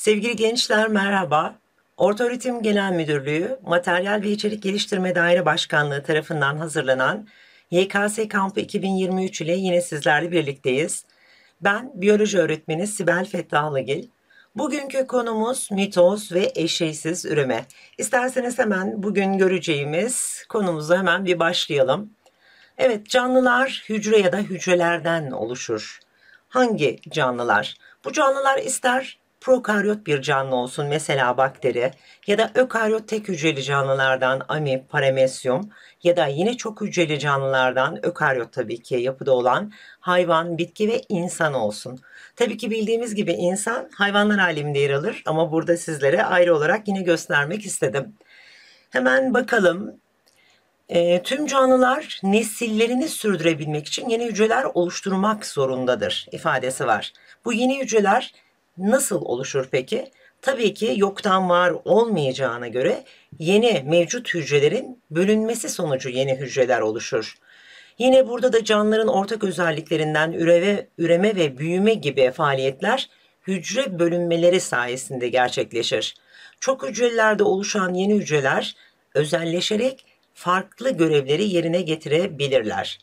Sevgili gençler merhaba. Ortaöğretim Genel Müdürlüğü, Materyal ve İçerik Geliştirme Daire Başkanlığı tarafından hazırlanan YKS Kampı 2023 ile yine sizlerle birlikteyiz. Ben biyoloji öğretmeni Sibel Fettahlıgil. Bugünkü konumuz mitoz ve eşeysiz üreme. İsterseniz hemen bugün göreceğimiz konumuza hemen bir başlayalım. Evet canlılar hücre ya da hücrelerden oluşur. Hangi canlılar? Bu canlılar ister prokaryot bir canlı olsun mesela bakteri ya da ökaryot tek hücreli canlılardan amip, paramesyum ya da yine çok hücreli canlılardan ökaryot tabii ki yapıda olan hayvan, bitki ve insan olsun. Tabii ki bildiğimiz gibi insan hayvanlar aleminde yer alır ama burada sizlere ayrı olarak yine göstermek istedim. Hemen bakalım e, tüm canlılar nesillerini sürdürebilmek için yeni hücreler oluşturmak zorundadır ifadesi var. Bu yeni hücreler nasıl oluşur peki? Tabii ki yoktan var olmayacağına göre yeni mevcut hücrelerin bölünmesi sonucu yeni hücreler oluşur. Yine burada da canlıların ortak özelliklerinden üreme, üreme ve büyüme gibi faaliyetler hücre bölünmeleri sayesinde gerçekleşir. Çok hücrelerde oluşan yeni hücreler özelleşerek farklı görevleri yerine getirebilirler.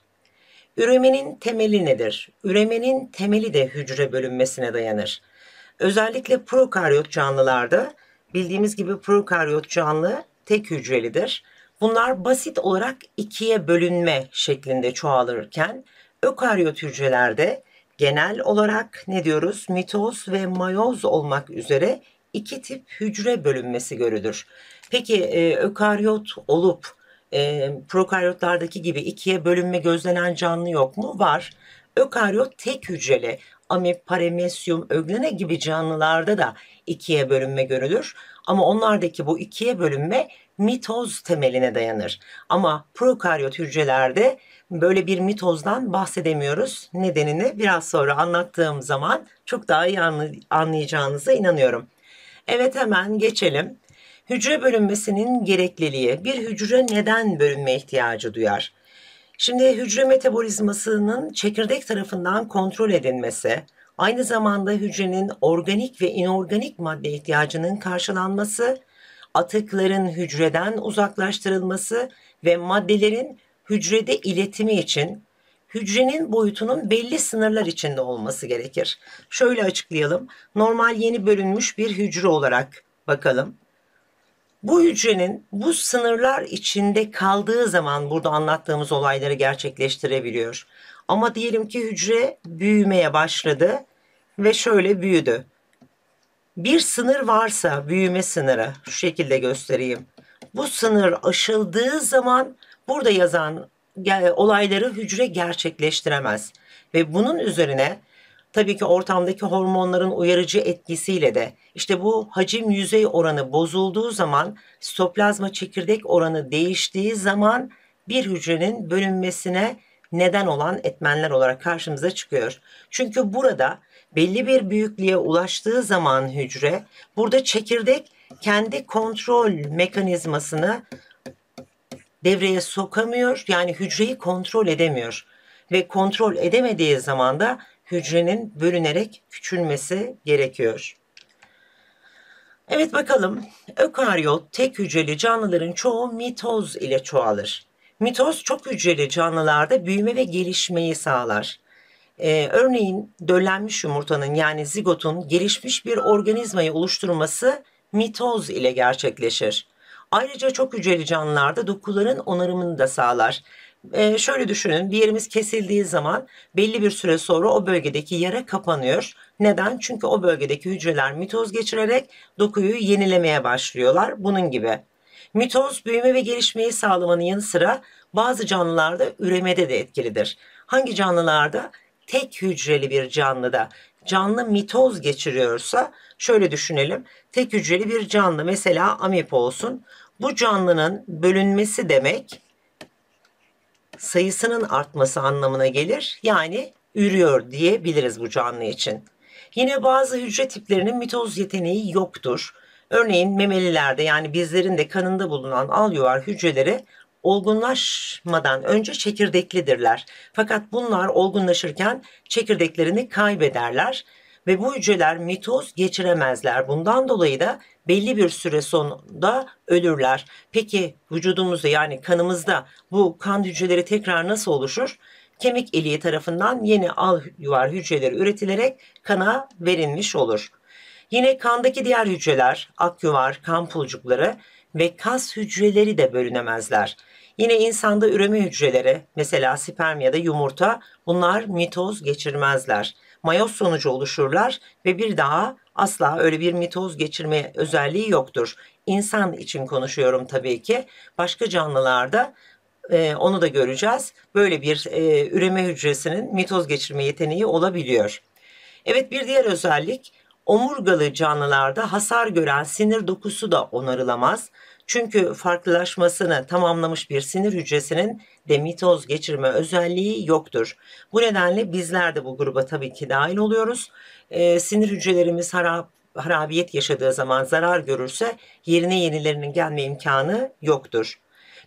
Üremenin temeli nedir? Üremenin temeli de hücre bölünmesine dayanır. Özellikle prokaryot canlılarda bildiğimiz gibi prokaryot canlı tek hücrelidir. Bunlar basit olarak ikiye bölünme şeklinde çoğalırken ökaryot hücrelerde genel olarak ne diyoruz? Mitoz ve mayoz olmak üzere iki tip hücre bölünmesi görülür. Peki e, ökaryot olup e, prokaryotlardaki gibi ikiye bölünme gözlenen canlı yok mu? Var. Ökaryot tek hücreli amip, paramesyum, öglene gibi canlılarda da ikiye bölünme görülür. Ama onlardaki bu ikiye bölünme mitoz temeline dayanır. Ama prokaryot hücrelerde böyle bir mitozdan bahsedemiyoruz. Nedenini biraz sonra anlattığım zaman çok daha iyi anlayacağınıza inanıyorum. Evet hemen geçelim. Hücre bölünmesinin gerekliliği. Bir hücre neden bölünme ihtiyacı duyar? Şimdi hücre metabolizmasının çekirdek tarafından kontrol edilmesi, aynı zamanda hücrenin organik ve inorganik madde ihtiyacının karşılanması, atıkların hücreden uzaklaştırılması ve maddelerin hücrede iletimi için hücrenin boyutunun belli sınırlar içinde olması gerekir. Şöyle açıklayalım. Normal yeni bölünmüş bir hücre olarak bakalım. Bu hücrenin bu sınırlar içinde kaldığı zaman burada anlattığımız olayları gerçekleştirebiliyor. Ama diyelim ki hücre büyümeye başladı ve şöyle büyüdü. Bir sınır varsa büyüme sınırı şu şekilde göstereyim. Bu sınır aşıldığı zaman burada yazan olayları hücre gerçekleştiremez. Ve bunun üzerine tabii ki ortamdaki hormonların uyarıcı etkisiyle de işte bu hacim yüzey oranı bozulduğu zaman sitoplazma çekirdek oranı değiştiği zaman bir hücrenin bölünmesine neden olan etmenler olarak karşımıza çıkıyor. Çünkü burada belli bir büyüklüğe ulaştığı zaman hücre burada çekirdek kendi kontrol mekanizmasını devreye sokamıyor. Yani hücreyi kontrol edemiyor ve kontrol edemediği zaman da hücrenin bölünerek küçülmesi gerekiyor. Evet bakalım. Ökaryot tek hücreli canlıların çoğu mitoz ile çoğalır. Mitoz çok hücreli canlılarda büyüme ve gelişmeyi sağlar. Ee, örneğin döllenmiş yumurtanın yani zigotun gelişmiş bir organizmayı oluşturması mitoz ile gerçekleşir. Ayrıca çok hücreli canlılarda dokuların onarımını da sağlar. Ee, şöyle düşünün bir yerimiz kesildiği zaman belli bir süre sonra o bölgedeki yara kapanıyor. Neden? Çünkü o bölgedeki hücreler mitoz geçirerek dokuyu yenilemeye başlıyorlar. Bunun gibi. Mitoz büyüme ve gelişmeyi sağlamanın yanı sıra bazı canlılarda üremede de etkilidir. Hangi canlılarda? Tek hücreli bir canlıda canlı mitoz geçiriyorsa şöyle düşünelim. Tek hücreli bir canlı mesela amip olsun. Bu canlının bölünmesi demek sayısının artması anlamına gelir. Yani ürüyor diyebiliriz bu canlı için. Yine bazı hücre tiplerinin mitoz yeteneği yoktur. Örneğin memelilerde yani bizlerin de kanında bulunan alüvar hücreleri olgunlaşmadan önce çekirdeklidirler. Fakat bunlar olgunlaşırken çekirdeklerini kaybederler. Ve bu hücreler mitoz geçiremezler. Bundan dolayı da belli bir süre sonunda ölürler. Peki vücudumuzda yani kanımızda bu kan hücreleri tekrar nasıl oluşur? Kemik iliği tarafından yeni al yuvar hücreleri üretilerek kana verilmiş olur. Yine kandaki diğer hücreler, akyuvar, kan pulcukları ve kas hücreleri de bölünemezler. Yine insanda üreme hücreleri, mesela sperm ya da yumurta bunlar mitoz geçirmezler. Mayoz sonucu oluşurlar ve bir daha asla öyle bir mitoz geçirme özelliği yoktur. İnsan için konuşuyorum tabii ki. Başka canlılarda e, onu da göreceğiz. Böyle bir e, üreme hücresinin mitoz geçirme yeteneği olabiliyor. Evet bir diğer özellik omurgalı canlılarda hasar gören sinir dokusu da onarılamaz. Çünkü farklılaşmasını tamamlamış bir sinir hücresinin de mitoz geçirme özelliği yoktur. Bu nedenle bizler de bu gruba tabii ki dahil oluyoruz. Ee, sinir hücrelerimiz harap, harabiyet yaşadığı zaman zarar görürse yerine yenilerinin gelme imkanı yoktur.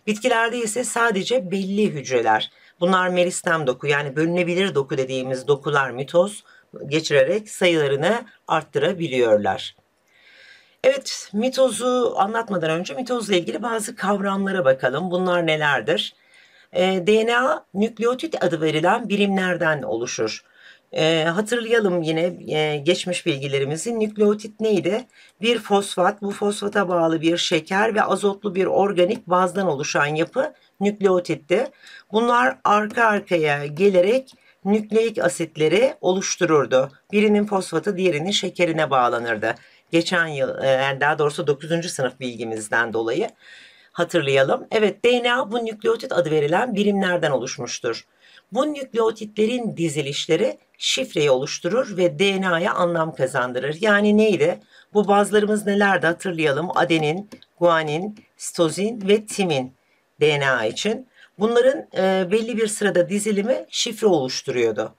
Bitkilerde ise sadece belli hücreler, bunlar meristem doku yani bölünebilir doku dediğimiz dokular mitoz geçirerek sayılarını arttırabiliyorlar. Evet, mitozu anlatmadan önce mitozla ilgili bazı kavramlara bakalım. Bunlar nelerdir? E, ee, DNA nükleotit adı verilen birimlerden oluşur. E, hatırlayalım yine e, geçmiş bilgilerimizi. Nükleotit neydi? Bir fosfat, bu fosfata bağlı bir şeker ve azotlu bir organik bazdan oluşan yapı nükleotitti. Bunlar arka arkaya gelerek nükleik asitleri oluştururdu. Birinin fosfatı diğerinin şekerine bağlanırdı geçen yıl e, daha doğrusu 9. sınıf bilgimizden dolayı hatırlayalım. Evet DNA bu nükleotit adı verilen birimlerden oluşmuştur. Bu nükleotitlerin dizilişleri şifreyi oluşturur ve DNA'ya anlam kazandırır. Yani neydi? Bu bazlarımız nelerdi hatırlayalım. Adenin, guanin, sitozin ve timin DNA için. Bunların e, belli bir sırada dizilimi şifre oluşturuyordu.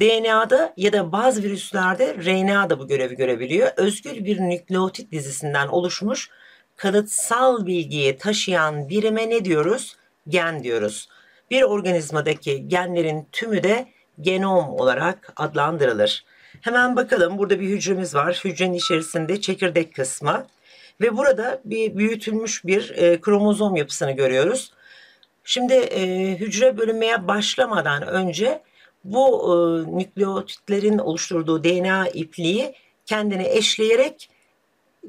DNA'da ya da bazı virüslerde RNA da bu görevi görebiliyor. Özgür bir nükleotit dizisinden oluşmuş kalıtsal bilgiyi taşıyan birime ne diyoruz? Gen diyoruz. Bir organizmadaki genlerin tümü de genom olarak adlandırılır. Hemen bakalım burada bir hücremiz var. Hücrenin içerisinde çekirdek kısmı ve burada bir büyütülmüş bir e, kromozom yapısını görüyoruz. Şimdi e, hücre bölünmeye başlamadan önce bu e, nükleotitlerin oluşturduğu DNA ipliği kendini eşleyerek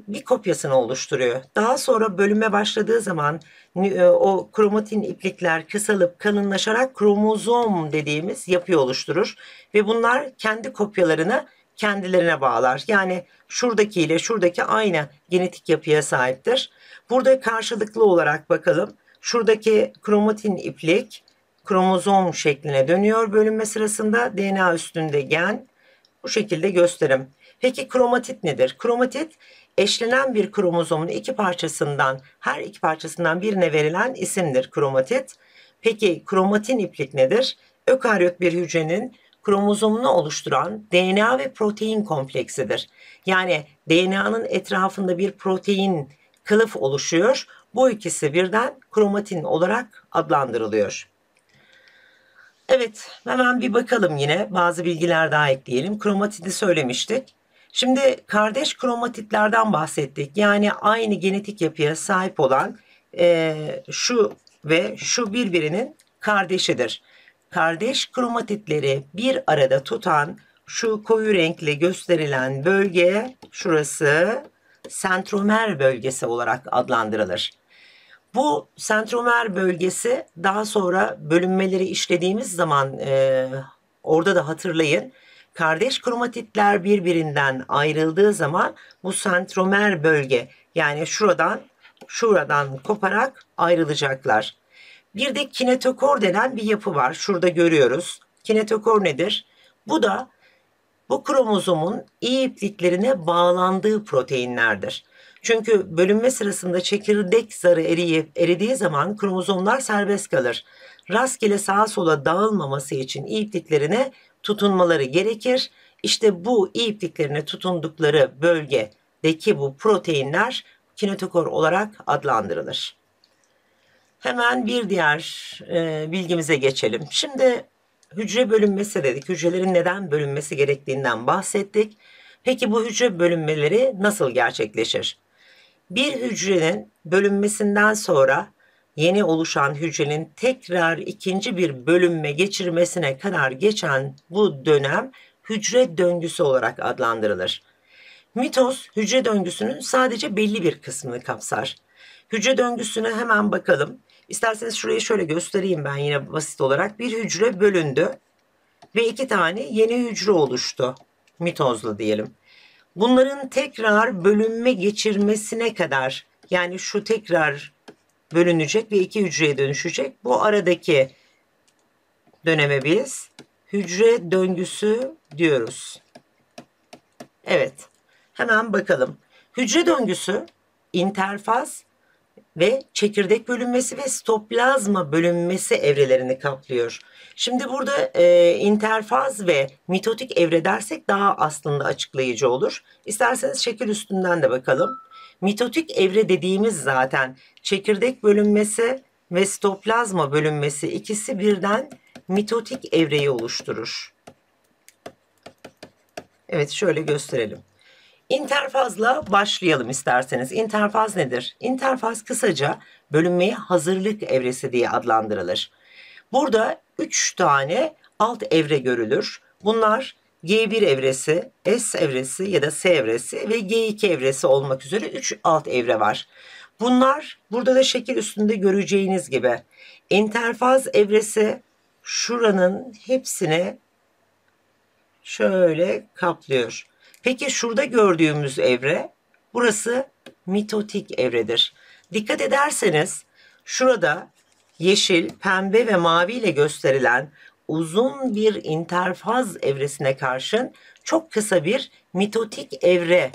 bir kopyasını oluşturuyor. Daha sonra bölünme başladığı zaman e, o kromatin iplikler kısalıp kalınlaşarak kromozom dediğimiz yapıyı oluşturur ve bunlar kendi kopyalarını kendilerine bağlar. Yani şuradaki ile şuradaki aynı genetik yapıya sahiptir. Burada karşılıklı olarak bakalım. Şuradaki kromatin iplik kromozom şekline dönüyor bölünme sırasında DNA üstünde gen bu şekilde gösterim. Peki kromatit nedir? Kromatit eşlenen bir kromozomun iki parçasından her iki parçasından birine verilen isimdir kromatit. Peki kromatin iplik nedir? Ökaryot bir hücrenin kromozomunu oluşturan DNA ve protein kompleksidir. Yani DNA'nın etrafında bir protein kılıf oluşuyor. Bu ikisi birden kromatin olarak adlandırılıyor. Evet hemen bir bakalım yine bazı bilgiler daha ekleyelim. Kromatidi söylemiştik. Şimdi kardeş kromatitlerden bahsettik. Yani aynı genetik yapıya sahip olan e, şu ve şu birbirinin kardeşidir. Kardeş kromatitleri bir arada tutan şu koyu renkli gösterilen bölge şurası sentromer bölgesi olarak adlandırılır. Bu sentromer bölgesi daha sonra bölünmeleri işlediğimiz zaman e, orada da hatırlayın. Kardeş kromatitler birbirinden ayrıldığı zaman bu sentromer bölge yani şuradan şuradan koparak ayrılacaklar. Bir de kinetokor denen bir yapı var. Şurada görüyoruz. Kinetokor nedir? Bu da bu kromozomun iyi ipliklerine bağlandığı proteinlerdir. Çünkü bölünme sırasında çekirdek zarı eriyip eridiği zaman kromozomlar serbest kalır. Rastgele sağa sola dağılmaması için ipliklerine tutunmaları gerekir. İşte bu ipliklerine tutundukları bölgedeki bu proteinler kinetokor olarak adlandırılır. Hemen bir diğer e, bilgimize geçelim. Şimdi hücre bölünmesi dedik. Hücrelerin neden bölünmesi gerektiğinden bahsettik. Peki bu hücre bölünmeleri nasıl gerçekleşir? Bir hücrenin bölünmesinden sonra yeni oluşan hücrenin tekrar ikinci bir bölünme geçirmesine kadar geçen bu dönem hücre döngüsü olarak adlandırılır. Mitoz hücre döngüsünün sadece belli bir kısmını kapsar. Hücre döngüsüne hemen bakalım. İsterseniz şurayı şöyle göstereyim ben yine basit olarak. Bir hücre bölündü ve iki tane yeni hücre oluştu. Mitozla diyelim. Bunların tekrar bölünme geçirmesine kadar yani şu tekrar bölünecek ve iki hücreye dönüşecek. Bu aradaki döneme biz hücre döngüsü diyoruz. Evet. Hemen bakalım. Hücre döngüsü interfaz ve çekirdek bölünmesi ve stoplazma bölünmesi evrelerini kaplıyor. Şimdi burada e, interfaz ve mitotik evre dersek daha aslında açıklayıcı olur. İsterseniz şekil üstünden de bakalım. Mitotik evre dediğimiz zaten çekirdek bölünmesi ve stoplazma bölünmesi ikisi birden mitotik evreyi oluşturur. Evet şöyle gösterelim. İnterfazla başlayalım isterseniz. İnterfaz nedir? İnterfaz kısaca bölünmeye hazırlık evresi diye adlandırılır. Burada 3 tane alt evre görülür. Bunlar G1 evresi, S evresi ya da S evresi ve G2 evresi olmak üzere 3 alt evre var. Bunlar burada da şekil üstünde göreceğiniz gibi interfaz evresi şuranın hepsini şöyle kaplıyor. Peki şurada gördüğümüz evre burası mitotik evredir. Dikkat ederseniz şurada yeşil, pembe ve mavi ile gösterilen uzun bir interfaz evresine karşın çok kısa bir mitotik evre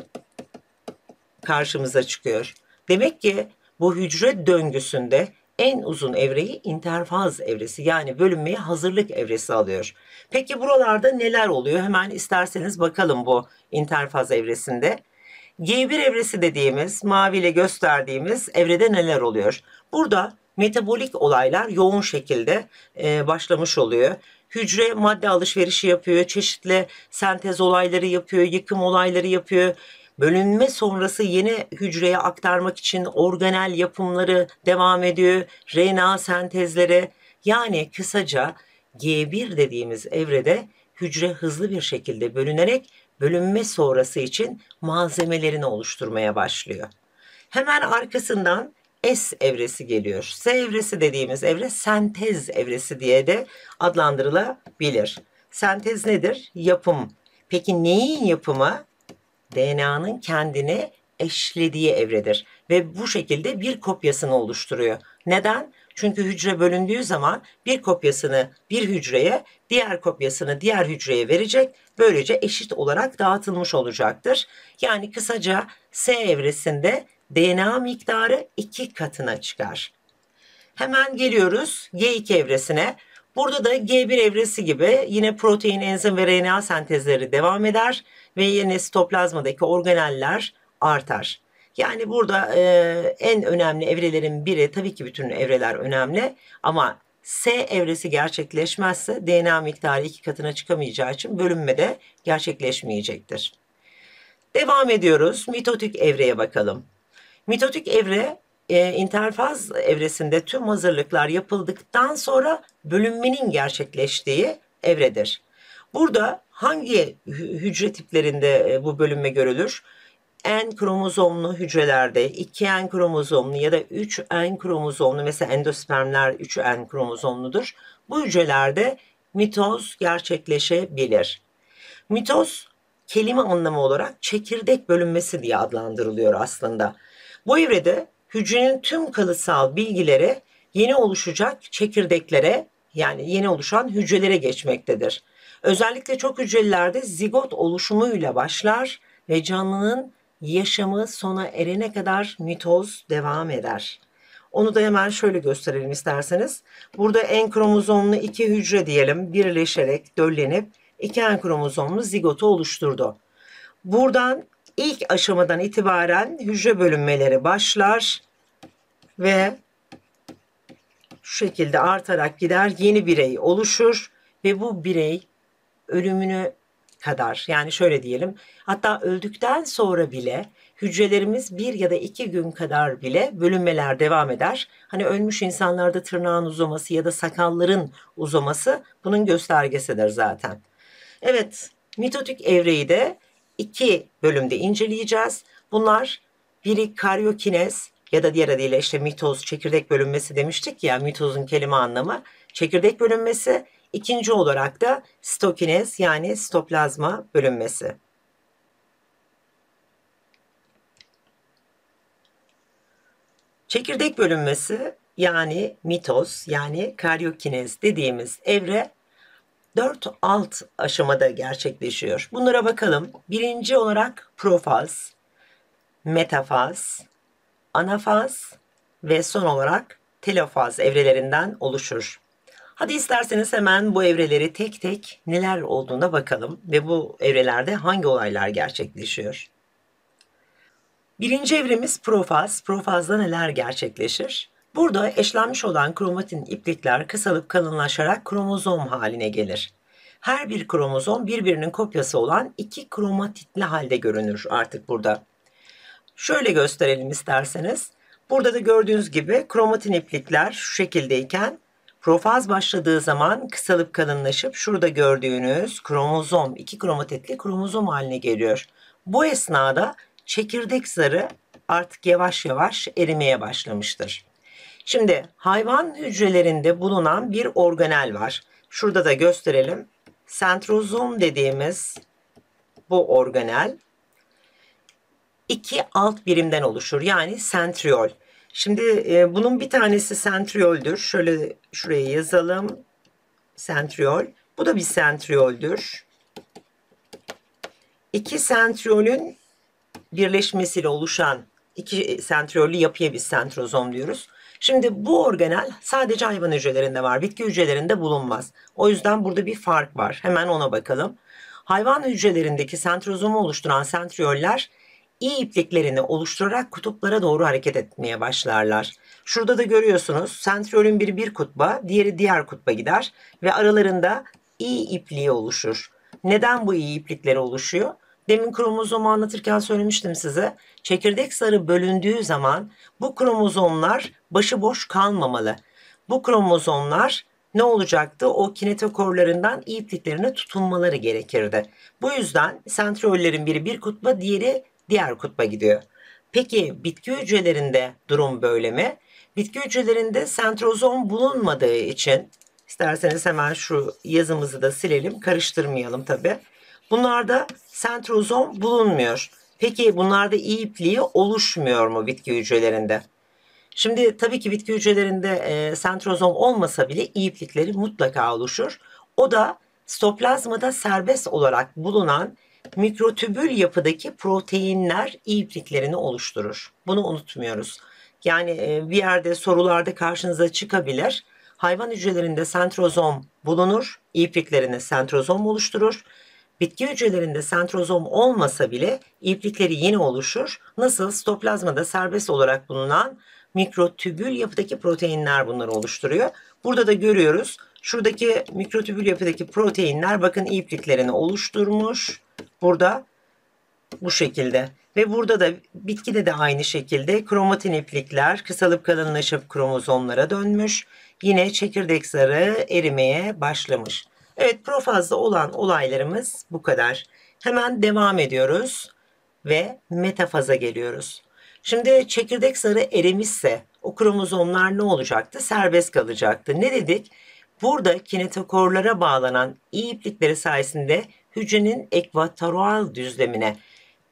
karşımıza çıkıyor. Demek ki bu hücre döngüsünde en uzun evreyi interfaz evresi yani bölünmeye hazırlık evresi alıyor. Peki buralarda neler oluyor? Hemen isterseniz bakalım bu interfaz evresinde. G1 evresi dediğimiz maviyle gösterdiğimiz evrede neler oluyor? Burada metabolik olaylar yoğun şekilde e, başlamış oluyor. Hücre madde alışverişi yapıyor, çeşitli sentez olayları yapıyor, yıkım olayları yapıyor. Bölünme sonrası yeni hücreye aktarmak için organel yapımları devam ediyor. RNA sentezleri yani kısaca G1 dediğimiz evrede hücre hızlı bir şekilde bölünerek bölünme sonrası için malzemelerini oluşturmaya başlıyor. Hemen arkasından S evresi geliyor. S evresi dediğimiz evre sentez evresi diye de adlandırılabilir. Sentez nedir? Yapım. Peki neyin yapımı? DNA'nın kendini eşlediği evredir ve bu şekilde bir kopyasını oluşturuyor. Neden? Çünkü hücre bölündüğü zaman bir kopyasını bir hücreye, diğer kopyasını diğer hücreye verecek. Böylece eşit olarak dağıtılmış olacaktır. Yani kısaca S evresinde DNA miktarı iki katına çıkar. Hemen geliyoruz G2 evresine. Burada da G1 evresi gibi yine protein, enzim ve RNA sentezleri devam eder ve yine sitoplazmadaki organeller artar. Yani burada e, en önemli evrelerin biri tabii ki bütün evreler önemli ama S evresi gerçekleşmezse DNA miktarı iki katına çıkamayacağı için bölünme de gerçekleşmeyecektir. Devam ediyoruz. Mitotik evreye bakalım. Mitotik evre e, interfaz evresinde tüm hazırlıklar yapıldıktan sonra bölünmenin gerçekleştiği evredir. Burada hangi hücre tiplerinde e, bu bölünme görülür? N kromozomlu hücrelerde 2N kromozomlu ya da 3N kromozomlu mesela endospermler 3N kromozomludur. Bu hücrelerde mitoz gerçekleşebilir. Mitoz kelime anlamı olarak çekirdek bölünmesi diye adlandırılıyor aslında. Bu evrede hücrenin tüm kalıtsal bilgileri yeni oluşacak çekirdeklere yani yeni oluşan hücrelere geçmektedir. Özellikle çok hücrelerde zigot oluşumuyla başlar ve canlının yaşamı sona erene kadar mitoz devam eder. Onu da hemen şöyle gösterelim isterseniz. Burada en kromozomlu iki hücre diyelim birleşerek döllenip iki en kromozomlu zigotu oluşturdu. Buradan ilk aşamadan itibaren hücre bölünmeleri başlar ve şu şekilde artarak gider yeni birey oluşur. ve bu birey ölümünü kadar yani şöyle diyelim hatta öldükten sonra bile hücrelerimiz bir ya da iki gün kadar bile bölünmeler devam eder. Hani ölmüş insanlarda tırnağın uzaması ya da sakalların uzaması bunun göstergesidir zaten. Evet mitotik evreyi de iki bölümde inceleyeceğiz. Bunlar biri karyokinez ya da diğer adıyla işte mitoz çekirdek bölünmesi demiştik ya mitozun kelime anlamı çekirdek bölünmesi İkinci olarak da stokinez yani stoplazma bölünmesi. Çekirdek bölünmesi yani mitoz yani karyokinez dediğimiz evre 4 alt aşamada gerçekleşiyor. Bunlara bakalım. Birinci olarak profaz, metafaz, anafaz ve son olarak telofaz evrelerinden oluşur. Hadi isterseniz hemen bu evreleri tek tek neler olduğuna bakalım ve bu evrelerde hangi olaylar gerçekleşiyor. Birinci evremiz profaz. Profazda neler gerçekleşir? Burada eşlenmiş olan kromatin iplikler kısalıp kalınlaşarak kromozom haline gelir. Her bir kromozom birbirinin kopyası olan iki kromatitli halde görünür artık burada. Şöyle gösterelim isterseniz. Burada da gördüğünüz gibi kromatin iplikler şu şekildeyken Profaz başladığı zaman kısalıp kalınlaşıp şurada gördüğünüz kromozom, iki kromatitli kromozom haline geliyor. Bu esnada çekirdek zarı artık yavaş yavaş erimeye başlamıştır. Şimdi hayvan hücrelerinde bulunan bir organel var. Şurada da gösterelim. Sentrozom dediğimiz bu organel iki alt birimden oluşur. Yani sentriol. Şimdi e, bunun bir tanesi sentrioldür. Şöyle şuraya yazalım. Sentriol. Bu da bir sentrioldür. İki sentriolün birleşmesiyle oluşan iki sentriollü yapıya biz sentrozom diyoruz. Şimdi bu organel sadece hayvan hücrelerinde var. Bitki hücrelerinde bulunmaz. O yüzden burada bir fark var. Hemen ona bakalım. Hayvan hücrelerindeki sentrozomu oluşturan sentrioller i ipliklerini oluşturarak kutuplara doğru hareket etmeye başlarlar. Şurada da görüyorsunuz sentriolün biri bir kutba, diğeri diğer kutba gider ve aralarında i ipliği oluşur. Neden bu i iplikleri oluşuyor? Demin kromozomu anlatırken söylemiştim size. Çekirdek sarı bölündüğü zaman bu kromozomlar başıboş kalmamalı. Bu kromozomlar ne olacaktı? O kinetokorlarından ipliklerine tutunmaları gerekirdi. Bu yüzden sentriollerin biri bir kutba, diğeri diğer kutba gidiyor. Peki bitki hücrelerinde durum böyle mi? Bitki hücrelerinde sentrozom bulunmadığı için isterseniz hemen şu yazımızı da silelim karıştırmayalım tabi. Bunlarda sentrozom bulunmuyor. Peki bunlarda iyi ipliği oluşmuyor mu bitki hücrelerinde? Şimdi tabii ki bitki hücrelerinde e, sentrozom olmasa bile iyi iplikleri mutlaka oluşur. O da stoplazmada serbest olarak bulunan mikrotübül yapıdaki proteinler ipliklerini oluşturur. Bunu unutmuyoruz. Yani e, bir yerde sorularda karşınıza çıkabilir. Hayvan hücrelerinde sentrozom bulunur, ipliklerini sentrozom oluşturur. Bitki hücrelerinde sentrozom olmasa bile iplikleri yine oluşur. Nasıl? Stoplazmada serbest olarak bulunan mikrotübül yapıdaki proteinler bunları oluşturuyor. Burada da görüyoruz. Şuradaki mikrotübül yapıdaki proteinler bakın ipliklerini oluşturmuş. Burada bu şekilde. Ve burada da bitkide de aynı şekilde kromatin iplikler kısalıp kalınlaşıp kromozomlara dönmüş. Yine çekirdek zarı erimeye başlamış. Evet profazda olan olaylarımız bu kadar. Hemen devam ediyoruz ve metafaza geliyoruz. Şimdi çekirdek zarı erimişse o kromozomlar ne olacaktı? Serbest kalacaktı. Ne dedik? Burada kinetokorlara bağlanan iyi iplikleri sayesinde hücrenin ekvatoral düzlemine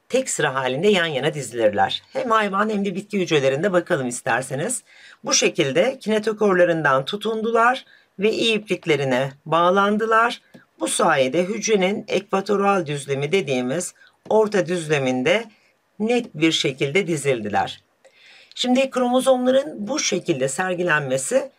tek sıra halinde yan yana dizilirler. Hem hayvan hem de bitki hücrelerinde bakalım isterseniz. Bu şekilde kinetokorlarından tutundular ve iyi ipliklerine bağlandılar. Bu sayede hücrenin ekvatoral düzlemi dediğimiz orta düzleminde net bir şekilde dizildiler. Şimdi kromozomların bu şekilde sergilenmesi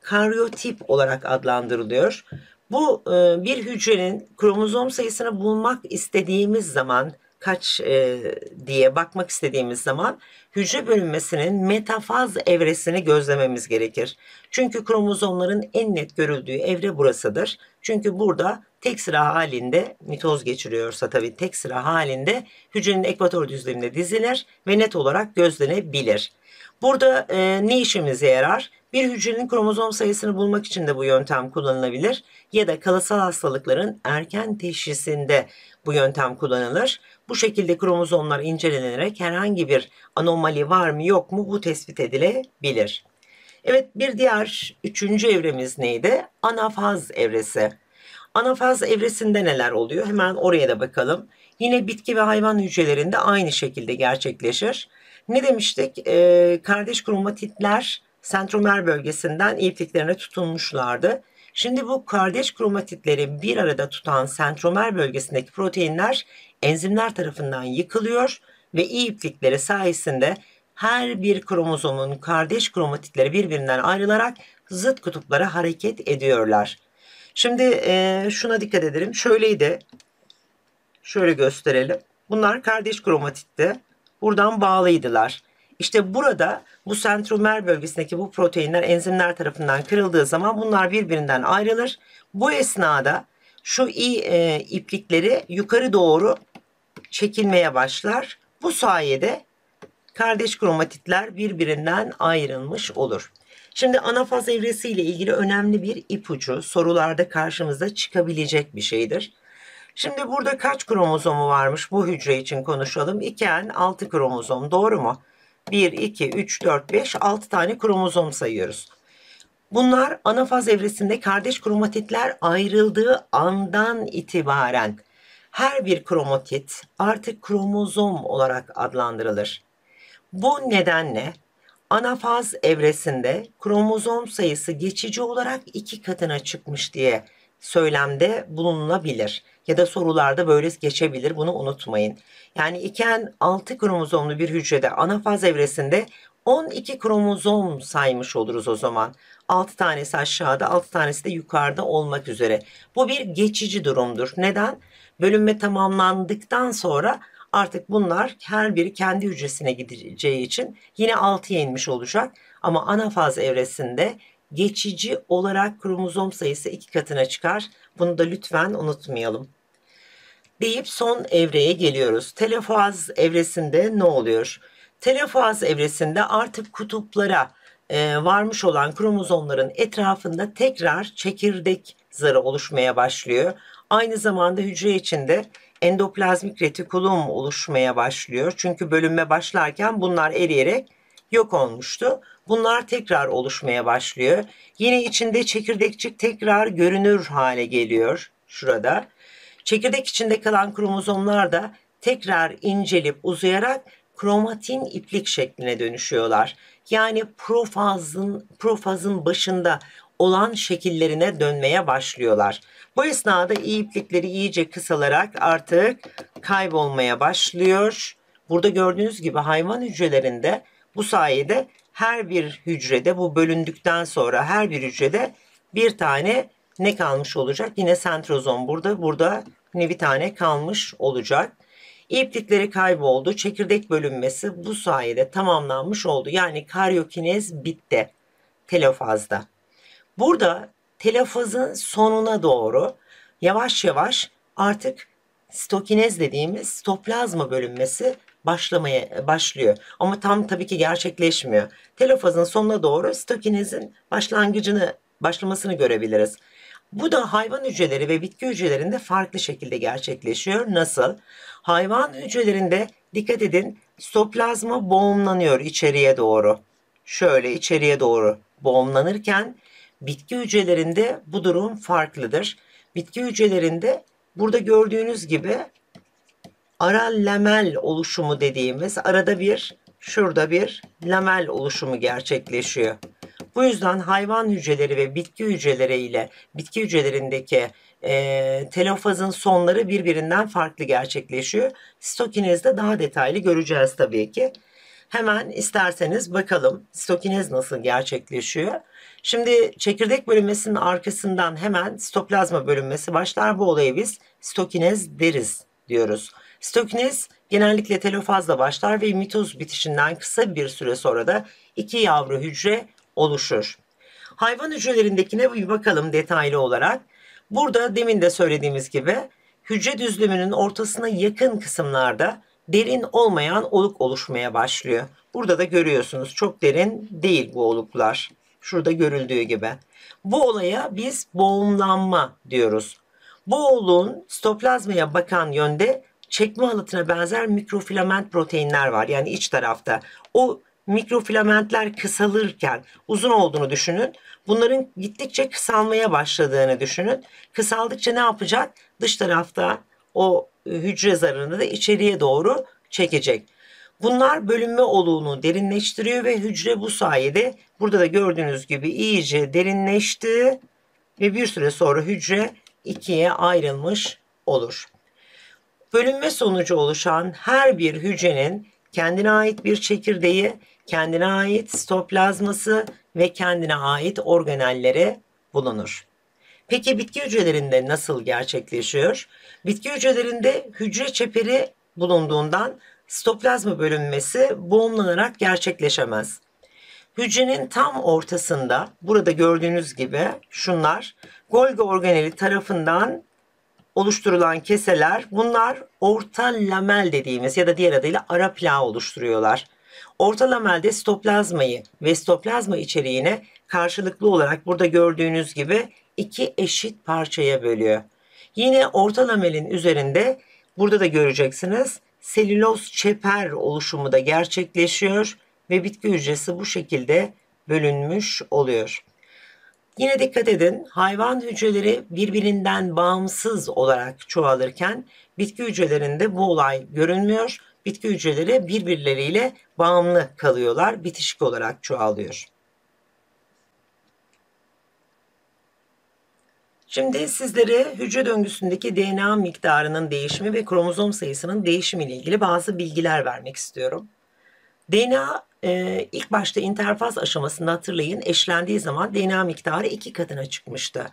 karyotip olarak adlandırılıyor. Bu e, bir hücrenin kromozom sayısını bulmak istediğimiz zaman kaç e, diye bakmak istediğimiz zaman hücre bölünmesinin metafaz evresini gözlememiz gerekir. Çünkü kromozomların en net görüldüğü evre burasıdır. Çünkü burada tek sıra halinde mitoz geçiriyorsa tabii tek sıra halinde hücrenin ekvator düzleminde dizilir ve net olarak gözlenebilir. Burada e, ne işimize yarar? Bir hücrenin kromozom sayısını bulmak için de bu yöntem kullanılabilir ya da kalıtsal hastalıkların erken teşhisinde bu yöntem kullanılır. Bu şekilde kromozomlar incelenerek herhangi bir anomali var mı yok mu bu tespit edilebilir. Evet bir diğer üçüncü evremiz neydi? Anafaz evresi. Anafaz evresinde neler oluyor? Hemen oraya da bakalım. Yine bitki ve hayvan hücrelerinde aynı şekilde gerçekleşir. Ne demiştik? Ee, kardeş kromatitler sentromer bölgesinden ipliklerine tutunmuşlardı. Şimdi bu kardeş kromatitleri bir arada tutan sentromer bölgesindeki proteinler enzimler tarafından yıkılıyor ve iyi iplikleri sayesinde her bir kromozomun kardeş kromatitleri birbirinden ayrılarak zıt kutuplara hareket ediyorlar. Şimdi e, şuna dikkat edelim. Şöyleydi. Şöyle gösterelim. Bunlar kardeş kromatitti. Buradan bağlıydılar. İşte burada bu sentromer bölgesindeki bu proteinler enzimler tarafından kırıldığı zaman bunlar birbirinden ayrılır. Bu esnada şu i e, iplikleri yukarı doğru çekilmeye başlar. Bu sayede kardeş kromatitler birbirinden ayrılmış olur. Şimdi anafaz evresi ile ilgili önemli bir ipucu sorularda karşımıza çıkabilecek bir şeydir. Şimdi burada kaç kromozomu varmış bu hücre için konuşalım. İken 6 kromozom doğru mu? 1, 2, 3, 4, 5, 6 tane kromozom sayıyoruz. Bunlar anafaz evresinde kardeş kromatitler ayrıldığı andan itibaren her bir kromatit artık kromozom olarak adlandırılır. Bu nedenle anafaz evresinde kromozom sayısı geçici olarak iki katına çıkmış diye söylemde bulunulabilir. Ya da sorularda böyle geçebilir bunu unutmayın. Yani iken 6 kromozomlu bir hücrede anafaz evresinde 12 kromozom saymış oluruz o zaman. 6 tanesi aşağıda 6 tanesi de yukarıda olmak üzere. Bu bir geçici durumdur. Neden? Bölünme tamamlandıktan sonra artık bunlar her biri kendi hücresine gideceği için yine 6'ya inmiş olacak. Ama anafaz evresinde geçici olarak kromozom sayısı iki katına çıkar. Bunu da lütfen unutmayalım. Deyip son evreye geliyoruz. Telefaz evresinde ne oluyor? Telefaz evresinde artık kutuplara e, varmış olan kromozomların etrafında tekrar çekirdek zarı oluşmaya başlıyor. Aynı zamanda hücre içinde endoplazmik retikulum oluşmaya başlıyor. Çünkü bölünme başlarken bunlar eriyerek yok olmuştu. Bunlar tekrar oluşmaya başlıyor. Yine içinde çekirdekçik tekrar görünür hale geliyor şurada. Çekirdek içinde kalan kromozomlar da tekrar incelip uzayarak kromatin iplik şekline dönüşüyorlar. Yani profazın profazın başında olan şekillerine dönmeye başlıyorlar. Bu esnada iyi iplikleri iyice kısalarak artık kaybolmaya başlıyor. Burada gördüğünüz gibi hayvan hücrelerinde bu sayede her bir hücrede bu bölündükten sonra her bir hücrede bir tane ne kalmış olacak? Yine sentrozom burada. Burada ne bir tane kalmış olacak. İplikleri kayboldu. Çekirdek bölünmesi bu sayede tamamlanmış oldu. Yani karyokinez bitti telofazda. Burada telofazın sonuna doğru yavaş yavaş artık stokinez dediğimiz stoplazma bölünmesi başlamaya başlıyor. Ama tam tabii ki gerçekleşmiyor. Telofazın sonuna doğru stokinezin başlangıcını başlamasını görebiliriz. Bu da hayvan hücreleri ve bitki hücrelerinde farklı şekilde gerçekleşiyor. Nasıl? Hayvan hücrelerinde dikkat edin stoplazma boğumlanıyor içeriye doğru. Şöyle içeriye doğru boğumlanırken bitki hücrelerinde bu durum farklıdır. Bitki hücrelerinde burada gördüğünüz gibi ara lamel oluşumu dediğimiz arada bir şurada bir lamel oluşumu gerçekleşiyor. Bu yüzden hayvan hücreleri ve bitki hücreleri ile bitki hücrelerindeki e, telofazın sonları birbirinden farklı gerçekleşiyor. Stokinezde daha detaylı göreceğiz tabii ki. Hemen isterseniz bakalım stokinez nasıl gerçekleşiyor. Şimdi çekirdek bölünmesinin arkasından hemen stoplazma bölünmesi başlar. Bu olayı biz stokinez deriz diyoruz. Stokinez genellikle telofazla başlar ve mitoz bitişinden kısa bir süre sonra da iki yavru hücre oluşur. Hayvan hücrelerindekine bir bakalım detaylı olarak. Burada demin de söylediğimiz gibi hücre düzlümünün ortasına yakın kısımlarda derin olmayan oluk oluşmaya başlıyor. Burada da görüyorsunuz çok derin değil bu oluklar. Şurada görüldüğü gibi. Bu olaya biz boğumlanma diyoruz. Bu oluğun stoplazmaya bakan yönde çekme halatına benzer mikrofilament proteinler var. Yani iç tarafta. O mikrofilamentler kısalırken uzun olduğunu düşünün. Bunların gittikçe kısalmaya başladığını düşünün. Kısaldıkça ne yapacak? Dış tarafta o hücre zarını da içeriye doğru çekecek. Bunlar bölünme oluğunu derinleştiriyor ve hücre bu sayede burada da gördüğünüz gibi iyice derinleşti ve bir süre sonra hücre ikiye ayrılmış olur. Bölünme sonucu oluşan her bir hücrenin kendine ait bir çekirdeği, kendine ait stoplazması ve kendine ait organelleri bulunur. Peki bitki hücrelerinde nasıl gerçekleşiyor? Bitki hücrelerinde hücre çeperi bulunduğundan stoplazma bölünmesi boğumlanarak gerçekleşemez. Hücrenin tam ortasında burada gördüğünüz gibi şunlar Golgi organeli tarafından oluşturulan keseler bunlar orta lamel dediğimiz ya da diğer adıyla ara plağı oluşturuyorlar. Orta lamelde stoplazmayı ve stoplazma içeriğine karşılıklı olarak burada gördüğünüz gibi iki eşit parçaya bölüyor. Yine orta lamelin üzerinde burada da göreceksiniz selüloz çeper oluşumu da gerçekleşiyor ve bitki hücresi bu şekilde bölünmüş oluyor. Yine dikkat edin hayvan hücreleri birbirinden bağımsız olarak çoğalırken bitki hücrelerinde bu olay görünmüyor. Bitki hücreleri birbirleriyle bağımlı kalıyorlar, bitişik olarak çoğalıyor. Şimdi sizlere hücre döngüsündeki DNA miktarının değişimi ve kromozom sayısının değişimi ile ilgili bazı bilgiler vermek istiyorum. DNA e, ilk başta interfaz aşamasında hatırlayın eşlendiği zaman DNA miktarı iki katına çıkmıştı.